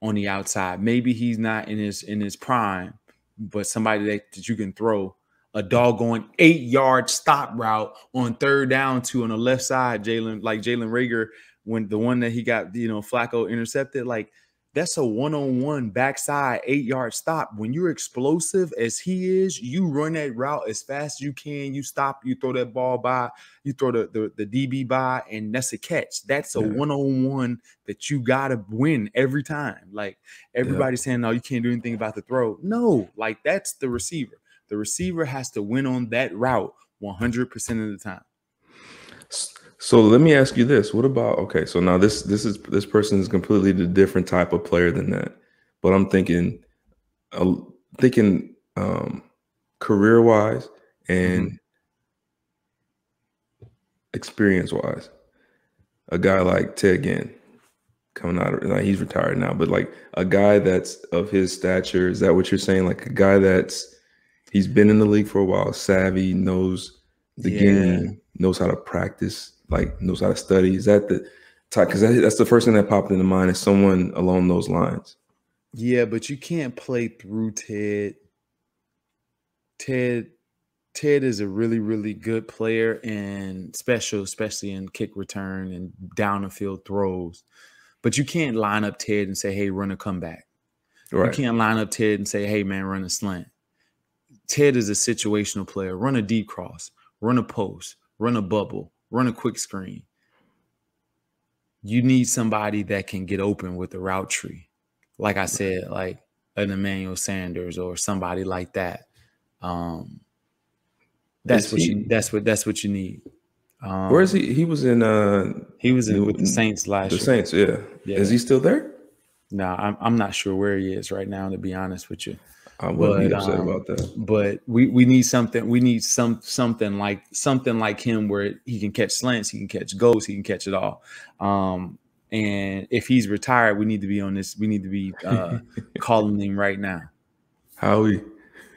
on the outside. Maybe he's not in his in his prime, but somebody that, that you can throw a doggone eight yard stop route on third down to on the left side, Jalen, like Jalen Reagor when the one that he got, you know, Flacco intercepted, like that's a one-on-one backside eight-yard stop. When you're explosive as he is, you run that route as fast as you can. You stop, you throw that ball by, you throw the the, the DB by, and that's a catch. That's a yeah. one-on-one that you gotta win every time. Like everybody's yeah. saying, no, you can't do anything about the throw. No, like that's the receiver. The receiver has to win on that route 100% of the time. So let me ask you this: What about okay? So now this this is this person is completely the different type of player than that. But I'm thinking, uh, thinking um, career wise and mm-hmm. experience wise. A guy like Ted Ginn coming out of like he's retired now, but like a guy that's of his stature. Is that what you're saying? Like a guy that's He's been in the league for a while, savvy, knows the Yeah. game, knows how to practice, like knows how to study. Is that the type? Because that, that's the first thing that popped into mind is someone along those lines. Yeah, but you can't play through Ted. Ted Ted is a really, really good player and special, especially in kick return and down the field throws. But you can't line up Ted and say, hey, run a comeback. Right. You can't line up Ted and say, hey, man, run a slant. Ted is a situational player. Run a deep cross, run a post, run a bubble, run a quick screen. You need somebody that can get open with the route tree. Like I said, like an Emmanuel Sanders or somebody like that. Um, that's what you that's what that's what you need. Um, Where is he? He was in uh He was in with the Saints last the year. Saints. Yeah. Yeah. Is he still there? No, I'm I'm not sure where he is right now, to be honest with you. I wouldn't be But, upset um, about that. But we we need something. We need some something like something like him where he can catch slants, he can catch goals, he can catch it all. Um, and if he's retired, we need to be on this. We need to be uh, *laughs* calling him right now. Howie.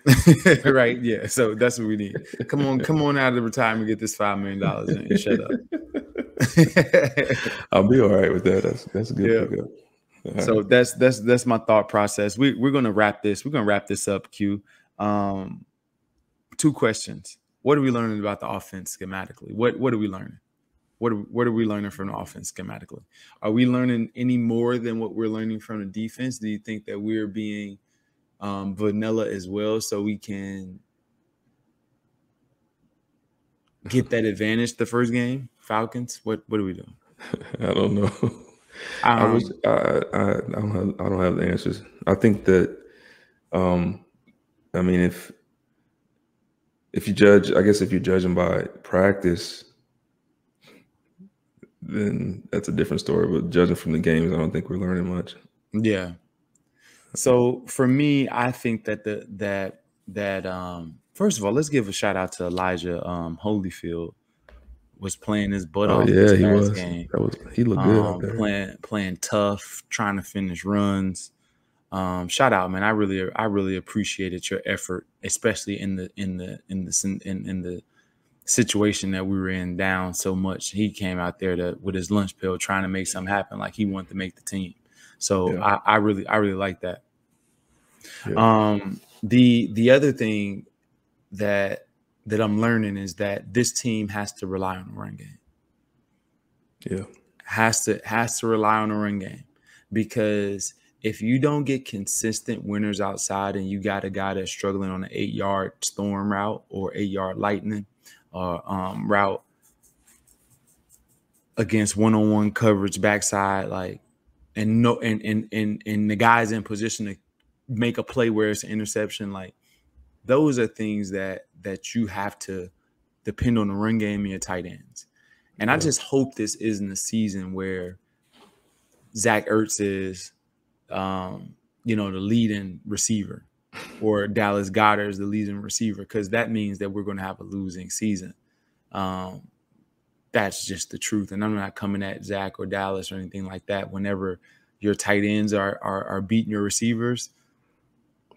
*laughs* right? Yeah. So that's what we need. Come on, come on out of the retirement, get this five million dollars and shut up. *laughs* I'll be all right with that. That's that's a good Yeah. pickup. Right. so that's that's that's my thought process. We we're gonna wrap this. We're gonna wrap this up. Q. Um, two questions. What are we learning about the offense schematically? What what are we learning? What are, what are we learning from the offense schematically? Are we learning any more than what we're learning from the defense? Do you think that we're being um, vanilla as well, so we can get that *laughs* advantage the first game? Falcons. What what are we doing? I don't know. *laughs* I Um, was I, I I don't have I don't have the answers. I think that um I mean if if you judge I guess if you're judging by practice then that's a different story. But judging from the games, I don't think we're learning much. Yeah. So for me, I think that the that that um first of all, let's give a shout out to Elijah um Holyfield was playing his butt Oh off yeah, he was. game. That was he looked good Um, there. playing playing tough, trying to finish runs. Um, shout out, man! I really I really appreciated your effort, especially in the in the in the in, in the situation that we were in down so much. He came out there to with his lunch pill, trying to make something happen, like he wanted to make the team. So Yeah. I, I really I really like that. Yeah. Um, the the other thing that that I'm learning is that this team has to rely on the run game Yeah. has to has to rely on the run game because if you don't get consistent winners outside and you got a guy that's struggling on an eight yard storm route or eight yard lightning or um, route against one on one coverage backside, like and no and and and and the guy's in position to make a play where it's an interception, like those are things that that you have to depend on the run game and your tight ends. And I just hope this isn't a season where Zach Ertz is, um, you know, the leading receiver, or Dallas Goedert is the leading receiver, because that means that we're going to have a losing season. Um, that's just the truth. And I'm not coming at Zach or Dallas or anything like that. Whenever your tight ends are are, are beating your receivers,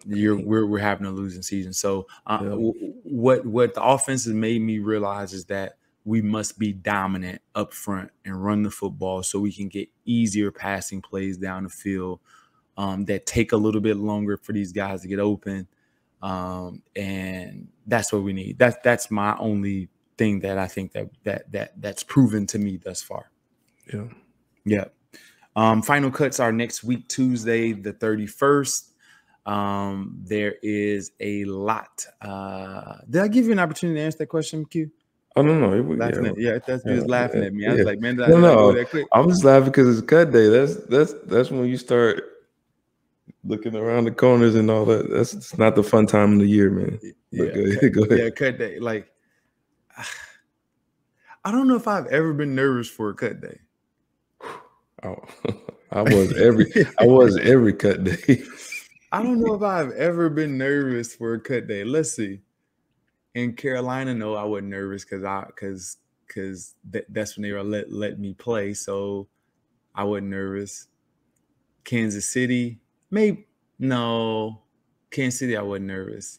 you're we're we're having a losing season. So uh, Yeah. w- what what the offense has made me realize is that we must be dominant up front and run the football so we can get easier passing plays down the field um, that take a little bit longer for these guys to get open. Um, and that's what we need. That's that's my only thing that I think that that that that's proven to me thus far. Yeah. Yeah. Um, final cuts are next week, Tuesday, the 31st. Um, there is a lot. Uh, did I give you an opportunity to answer that question, Q? Oh no, no. It, Laughing yeah. at, yeah, that's Yeah, was laughing yeah, at me. I was yeah. like, man, did I, No, I no. that quick? I'm just laughing because it's cut day. That's that's that's when you start looking around the corners and all that. That's it's not the fun time of the year, man. But Yeah, go ahead. Go yeah, cut day. Like, I don't know if I've ever been nervous for a cut day. *sighs* I, *laughs* I was every I was every cut day. *laughs* I don't know if I've ever been nervous for a cut day. Let's see. In Carolina, no, I wasn't nervous because I because because th- that's when they were let let me play, so I wasn't nervous. Kansas City, maybe no. Kansas City, I wasn't nervous.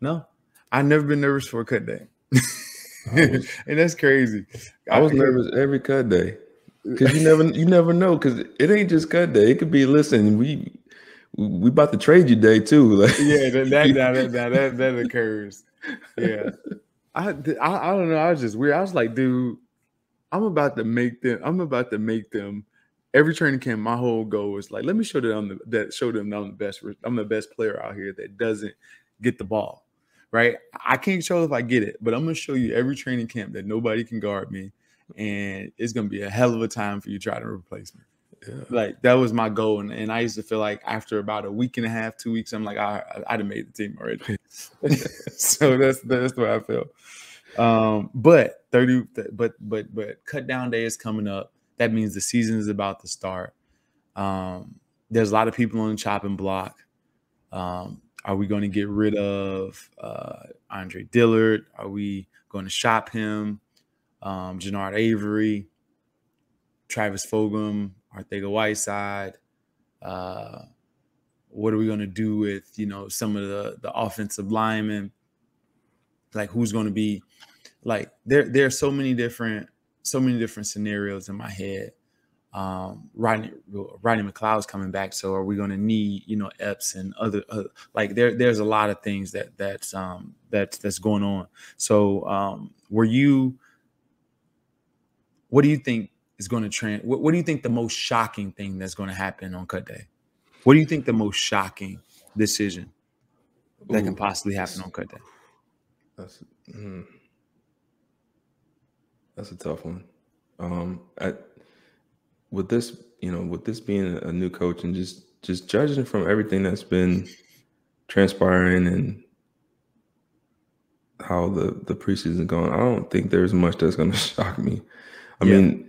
No, I've never been nervous for a cut day. *laughs* and that's crazy. I was nervous every cut day because you never you never know because it ain't just cut day. It could be listen we we about to trade you day too. *laughs* Like, yeah, that that, that that that that *laughs* occurs. Yeah, I, I I don't know. I was just weird. I was like, dude, I'm about to make them. I'm about to make them. Every training camp, my whole goal is like, let me show them the, that show them I'm the best. I'm the best player out here that doesn't get the ball. Right? I can't show if I get it, but I'm gonna show you every training camp that nobody can guard me, and it's gonna be a hell of a time for you trying to replace me. Yeah. Like that was my goal, and, and I used to feel like after about a week and a half, two weeks, I'm like, I I'd have made the team already. *laughs* *laughs* so that's that's what I feel. Um, but 30, but but but cut down day is coming up. That means the season is about to start. Um, there's a lot of people on the chopping block. Um, are we going to get rid of uh, Andre Dillard? Are we going to shop him? Um, Genard Avery, Travis Fulgham, Arcega-Whiteside. Uh, what are we going to do with you know some of the the offensive linemen? Like who's going to be like there there are so many different so many different scenarios in my head. Um, Rodney Rodney McLeod's coming back, so are we going to need you know Epps and other uh, like there there's a lot of things that that's um that's that's going on. So um, were you? What do you think is going to trend? What, what do you think the most shocking thing that's going to happen on cut day? What do you think the most shocking decision that Ooh, can possibly happen on cut day? That's. Mm. That's a tough one. Um, at with this, you know, with this being a new coach and just just judging from everything that's been transpiring and how the the preseason going, I don't think there's much that's going *laughs* to shock me. I yeah. mean,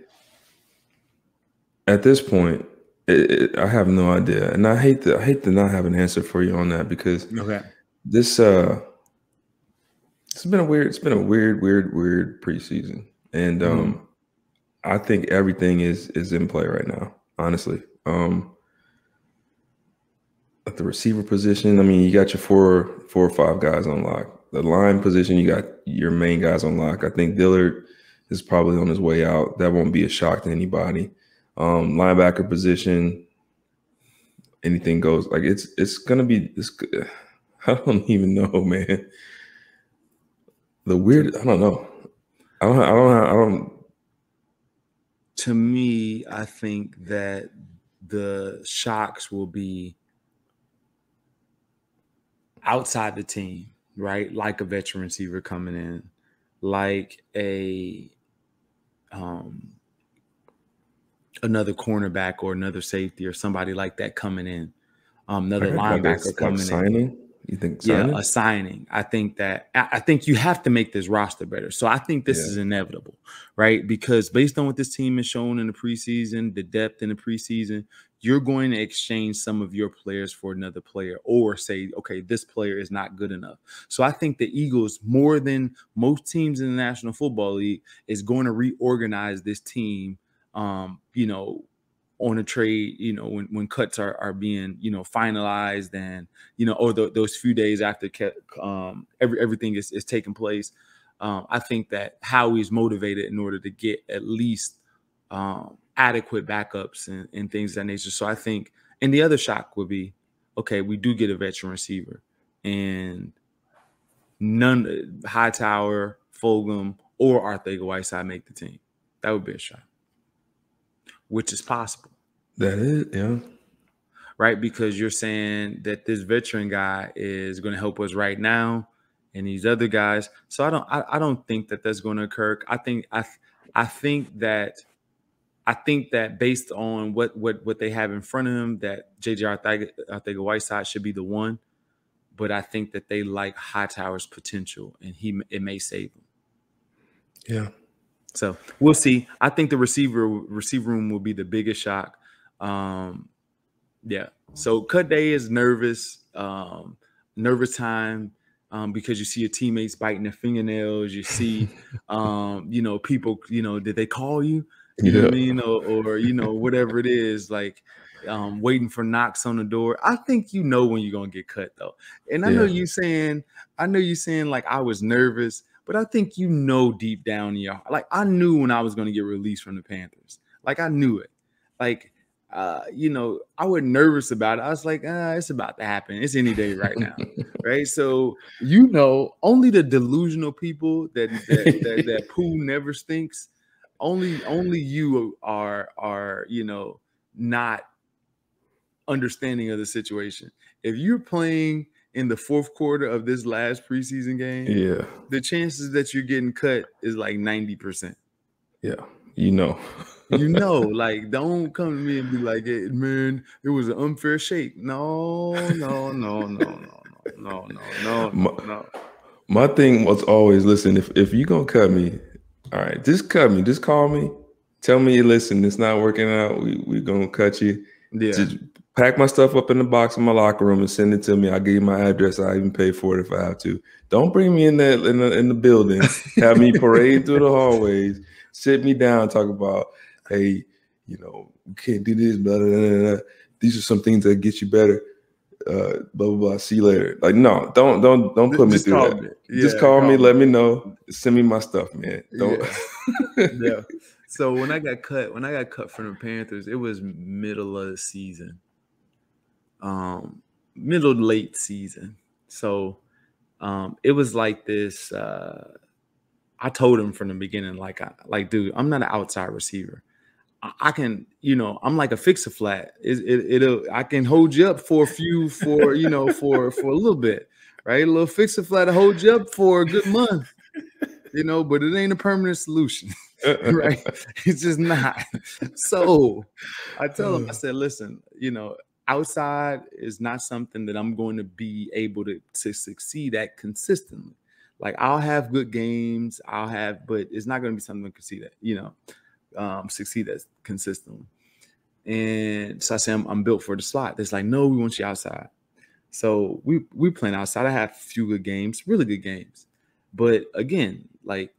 at this point, it, it, I have no idea, and I hate to I hate to not have an answer for you on that because okay. this uh, it's been a weird, it's been a weird, weird, weird preseason and mm-hmm. um. I think everything is is in play right now. Honestly, um, at the receiver position, I mean, you got your four four or five guys on lock. The line position, you got your main guys on lock. I think Dillard is probably on his way out. That won't be a shock to anybody. Um, linebacker position, anything goes. Like it's it's gonna be. It's, *laughs* I don't even know, man. The weird. I don't know. I don't. I don't. I don't. To me, I think that the shocks will be outside the team, right? Like a veteran receiver coming in, like a um another cornerback or another safety or somebody like that coming in. Um, another linebacker coming signing? in. You think signing? Yeah, a signing. I think that I think you have to make this roster better. So I think this yeah. is inevitable, right? Because based on what this team has shown in the preseason, the depth in the preseason, you're going to exchange some of your players for another player or say, okay, this player is not good enough. So I think the Eagles, more than most teams in the National Football League, is going to reorganize this team um, you know, on a trade, you know, when, when cuts are, are being, you know, finalized and, you know, or the, those few days after um, every, everything is, is taking place, um, I think that Howie's motivated in order to get at least um, adequate backups and, and things of that nature. So I think, and the other shock would be, okay, we do get a veteran receiver and none, Hightower, Fulgham, or Arcega-Whiteside make the team. That would be a shock which is possible. That is, yeah. Right, because you're saying that this veteran guy is going to help us right now, and these other guys. So I don't, I, I don't think that that's going to occur. I think, I, I think that, I think that based on what what what they have in front of them, that JJ Arcega, Arthega Whiteside should be the one. But I think that they like Hightower's potential, and he it may save him. Yeah, so we'll see. I think the receiver receiver room will be the biggest shock. Um, yeah. So cut day is nervous, um, nervous time. Um, because you see your teammates biting their fingernails, you see, *laughs* um, you know, people, you know, did they call you? You yeah. know what I mean? Or, or, you know, whatever it is, like, um, waiting for knocks on the door. I think you know when you're gonna get cut though. And I know you saying, I know you saying like I was nervous, but I think you know deep down in your like I knew when I was gonna get released from the Panthers. Like I knew it. Like uh, you know, I wasn't nervous about it. I was like, ah, it's about to happen. It's any day right now. *laughs* right? So you know, only the delusional people that that, that, that *laughs* poo never stinks. Only only you are are you know not understanding of the situation. If you're playing in the fourth quarter of this last preseason game, yeah, the chances that you're getting cut is like 90%. Yeah, you know. *laughs* you know, *laughs* like don't come to me and be like, hey, man, it was an unfair shake. No, no, no, no, no, no, no, no, *laughs* my, no. My thing was always listen, if if you gonna cut me, all right, just cut me, just call me, tell me listen, it's not working out, we we gonna cut you. Yeah. Just pack my stuff up in the box in my locker room and send it to me. I'll give you my address. I even pay for it if I have to. Don't bring me in that in the, in the building. *laughs* Have me parade through the hallways, sit me down, talk about, hey, you know, you can't do this, blah, blah, blah, blah. These are some things that get you better. Uh, blah blah blah. See you later. Like, no, don't don't don't put me Just through call that. me. Just Yeah, call me, me. let me know, send me my stuff, man. Don't. *laughs* yeah. So when I got cut, when I got cut from the Panthers, it was middle of the season. Um, middle to late season. So um it was like this. Uh I told him from the beginning, like I like, dude, I'm not an outside receiver. I, I can, you know, I'm like a fix a flat. It, it it'll I can hold you up for a few for you know for for a little bit, right? A little fix a flat to hold you up for a good month you know, but it ain't a permanent solution, *laughs* right? *laughs* It's just not. So I tell him, I said, listen, you know, outside is not something that I'm going to be able to, to succeed at consistently. Like I'll have good games, I'll have, but it's not going to be something I can see that, you know, um, succeed as consistently. And so I said, I'm, I'm built for the slot. It's like, no, we want you outside. So we we playing outside. I have a few good games, really good games. But again, like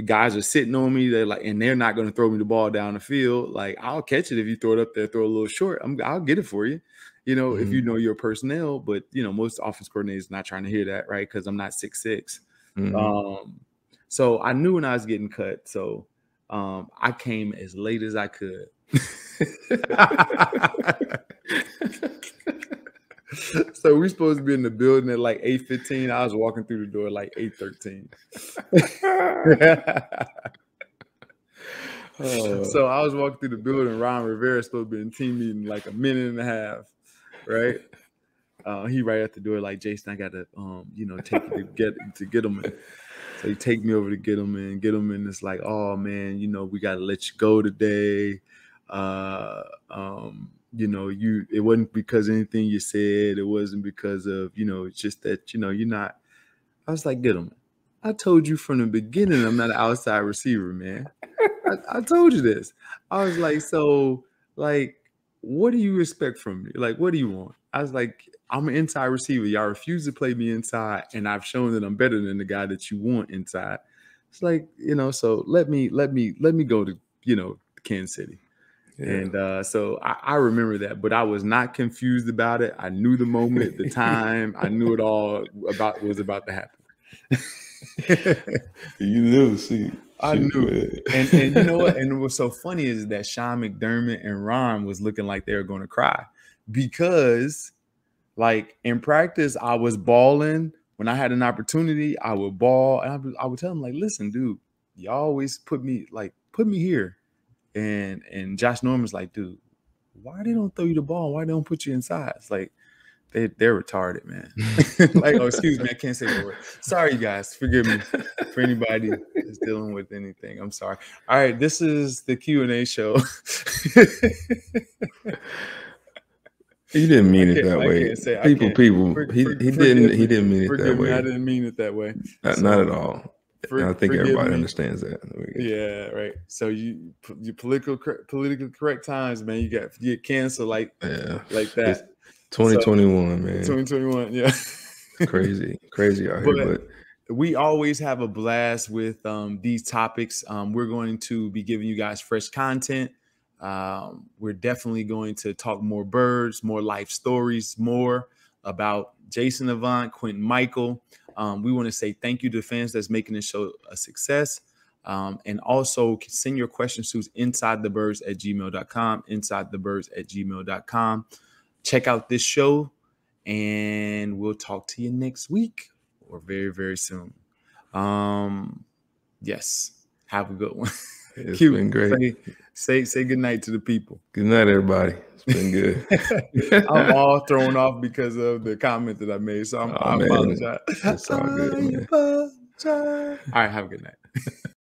the guys are sitting on me. They're like, and they're not going to throw me the ball down the field. Like I'll catch it if you throw it up there, throw a little short. I'm, I'll get it for you. You know, if you know your personnel. But you know, most offense coordinators not trying to hear that, right? Because I'm not six six. Mhm. Um, so I knew when I was getting cut. So um, I came as late as I could. *laughs* so we supposed to be in the building at like 8:15. I was walking through the door at like 8:13. *laughs* Oh, so I was walking through the building. Ron Rivera supposed to be in team meeting like a minute and a half, right? Uh, he right at the door, like Jason, I gotta um, you know, take you to get to get him in. So he take me over to get him in, get him in. It's like, oh man, you know, we gotta let you go today. Uh um, you know, you it wasn't because anything you said, it wasn't because of, you know, it's just that, you know, you're not. I was like, get him. I told you from the beginning I'm not an outside receiver, man. I, I told you this. I was like, so like, what do you expect from me? Like, what do you want? I was like, I'm an inside receiver. Y'all refuse to play me inside, and I've shown that I'm better than the guy that you want inside. It's like, you know, so let me, let me, let me go to, you know, Kansas City. Yeah. And uh, so I, I remember that, but I was not confused about it. I knew the moment, the time, I knew it all about was about to happen. *laughs* you knew. See, I knew it. and and you know what? *laughs* And what's so funny is that Sean McDermott and Ron was looking like they were going to cry because, like in practice, I was balling. When I had an opportunity, I would ball, and I would, I would tell them like, "Listen, dude, you always put me like put me here." And and Josh Norman's like, "Dude, why they don't throw you the ball? Why they don't put you inside?" It's like they they're retarded, man. *laughs* like, oh, excuse me, I can't say the word. Sorry, guys. Forgive me for anybody that's dealing with anything. I'm sorry. All right, this is the Q and A show. *laughs* He didn't mean it that way. say- people, people. For- he he forgive didn't. He didn't mean it that me, way. I didn't mean it that way. Not, So, not at all. For- I think everybody me. understands that. Yeah, right. So you you political politically correct times, man. You got you get canceled like Yeah. like It's that. 2021, man. 2021, yeah. *laughs* crazy, crazy out here. But- But we always have a blast with um, these topics. Um, we're going to be giving you guys fresh content. Um, we're definitely going to talk more birds, more life stories, more about Jason Avant, Quintin Mikell. Um, we want to say thank you to fans that's making this show a success. Um, and also send your questions to inside the birds at gmail.com, inside the birds at gmail.com. Check out this show, and we'll talk to you next week or very, very soon. Um, yes, have a good one. *laughs* It's Cute. been great. Say, say, say good night to the people. Good night, everybody. It's been good. *laughs* I'm all thrown off because of the comment that I made, so I'm, oh, I apologize. It's all good, *laughs* man. All right, have a good night. *laughs*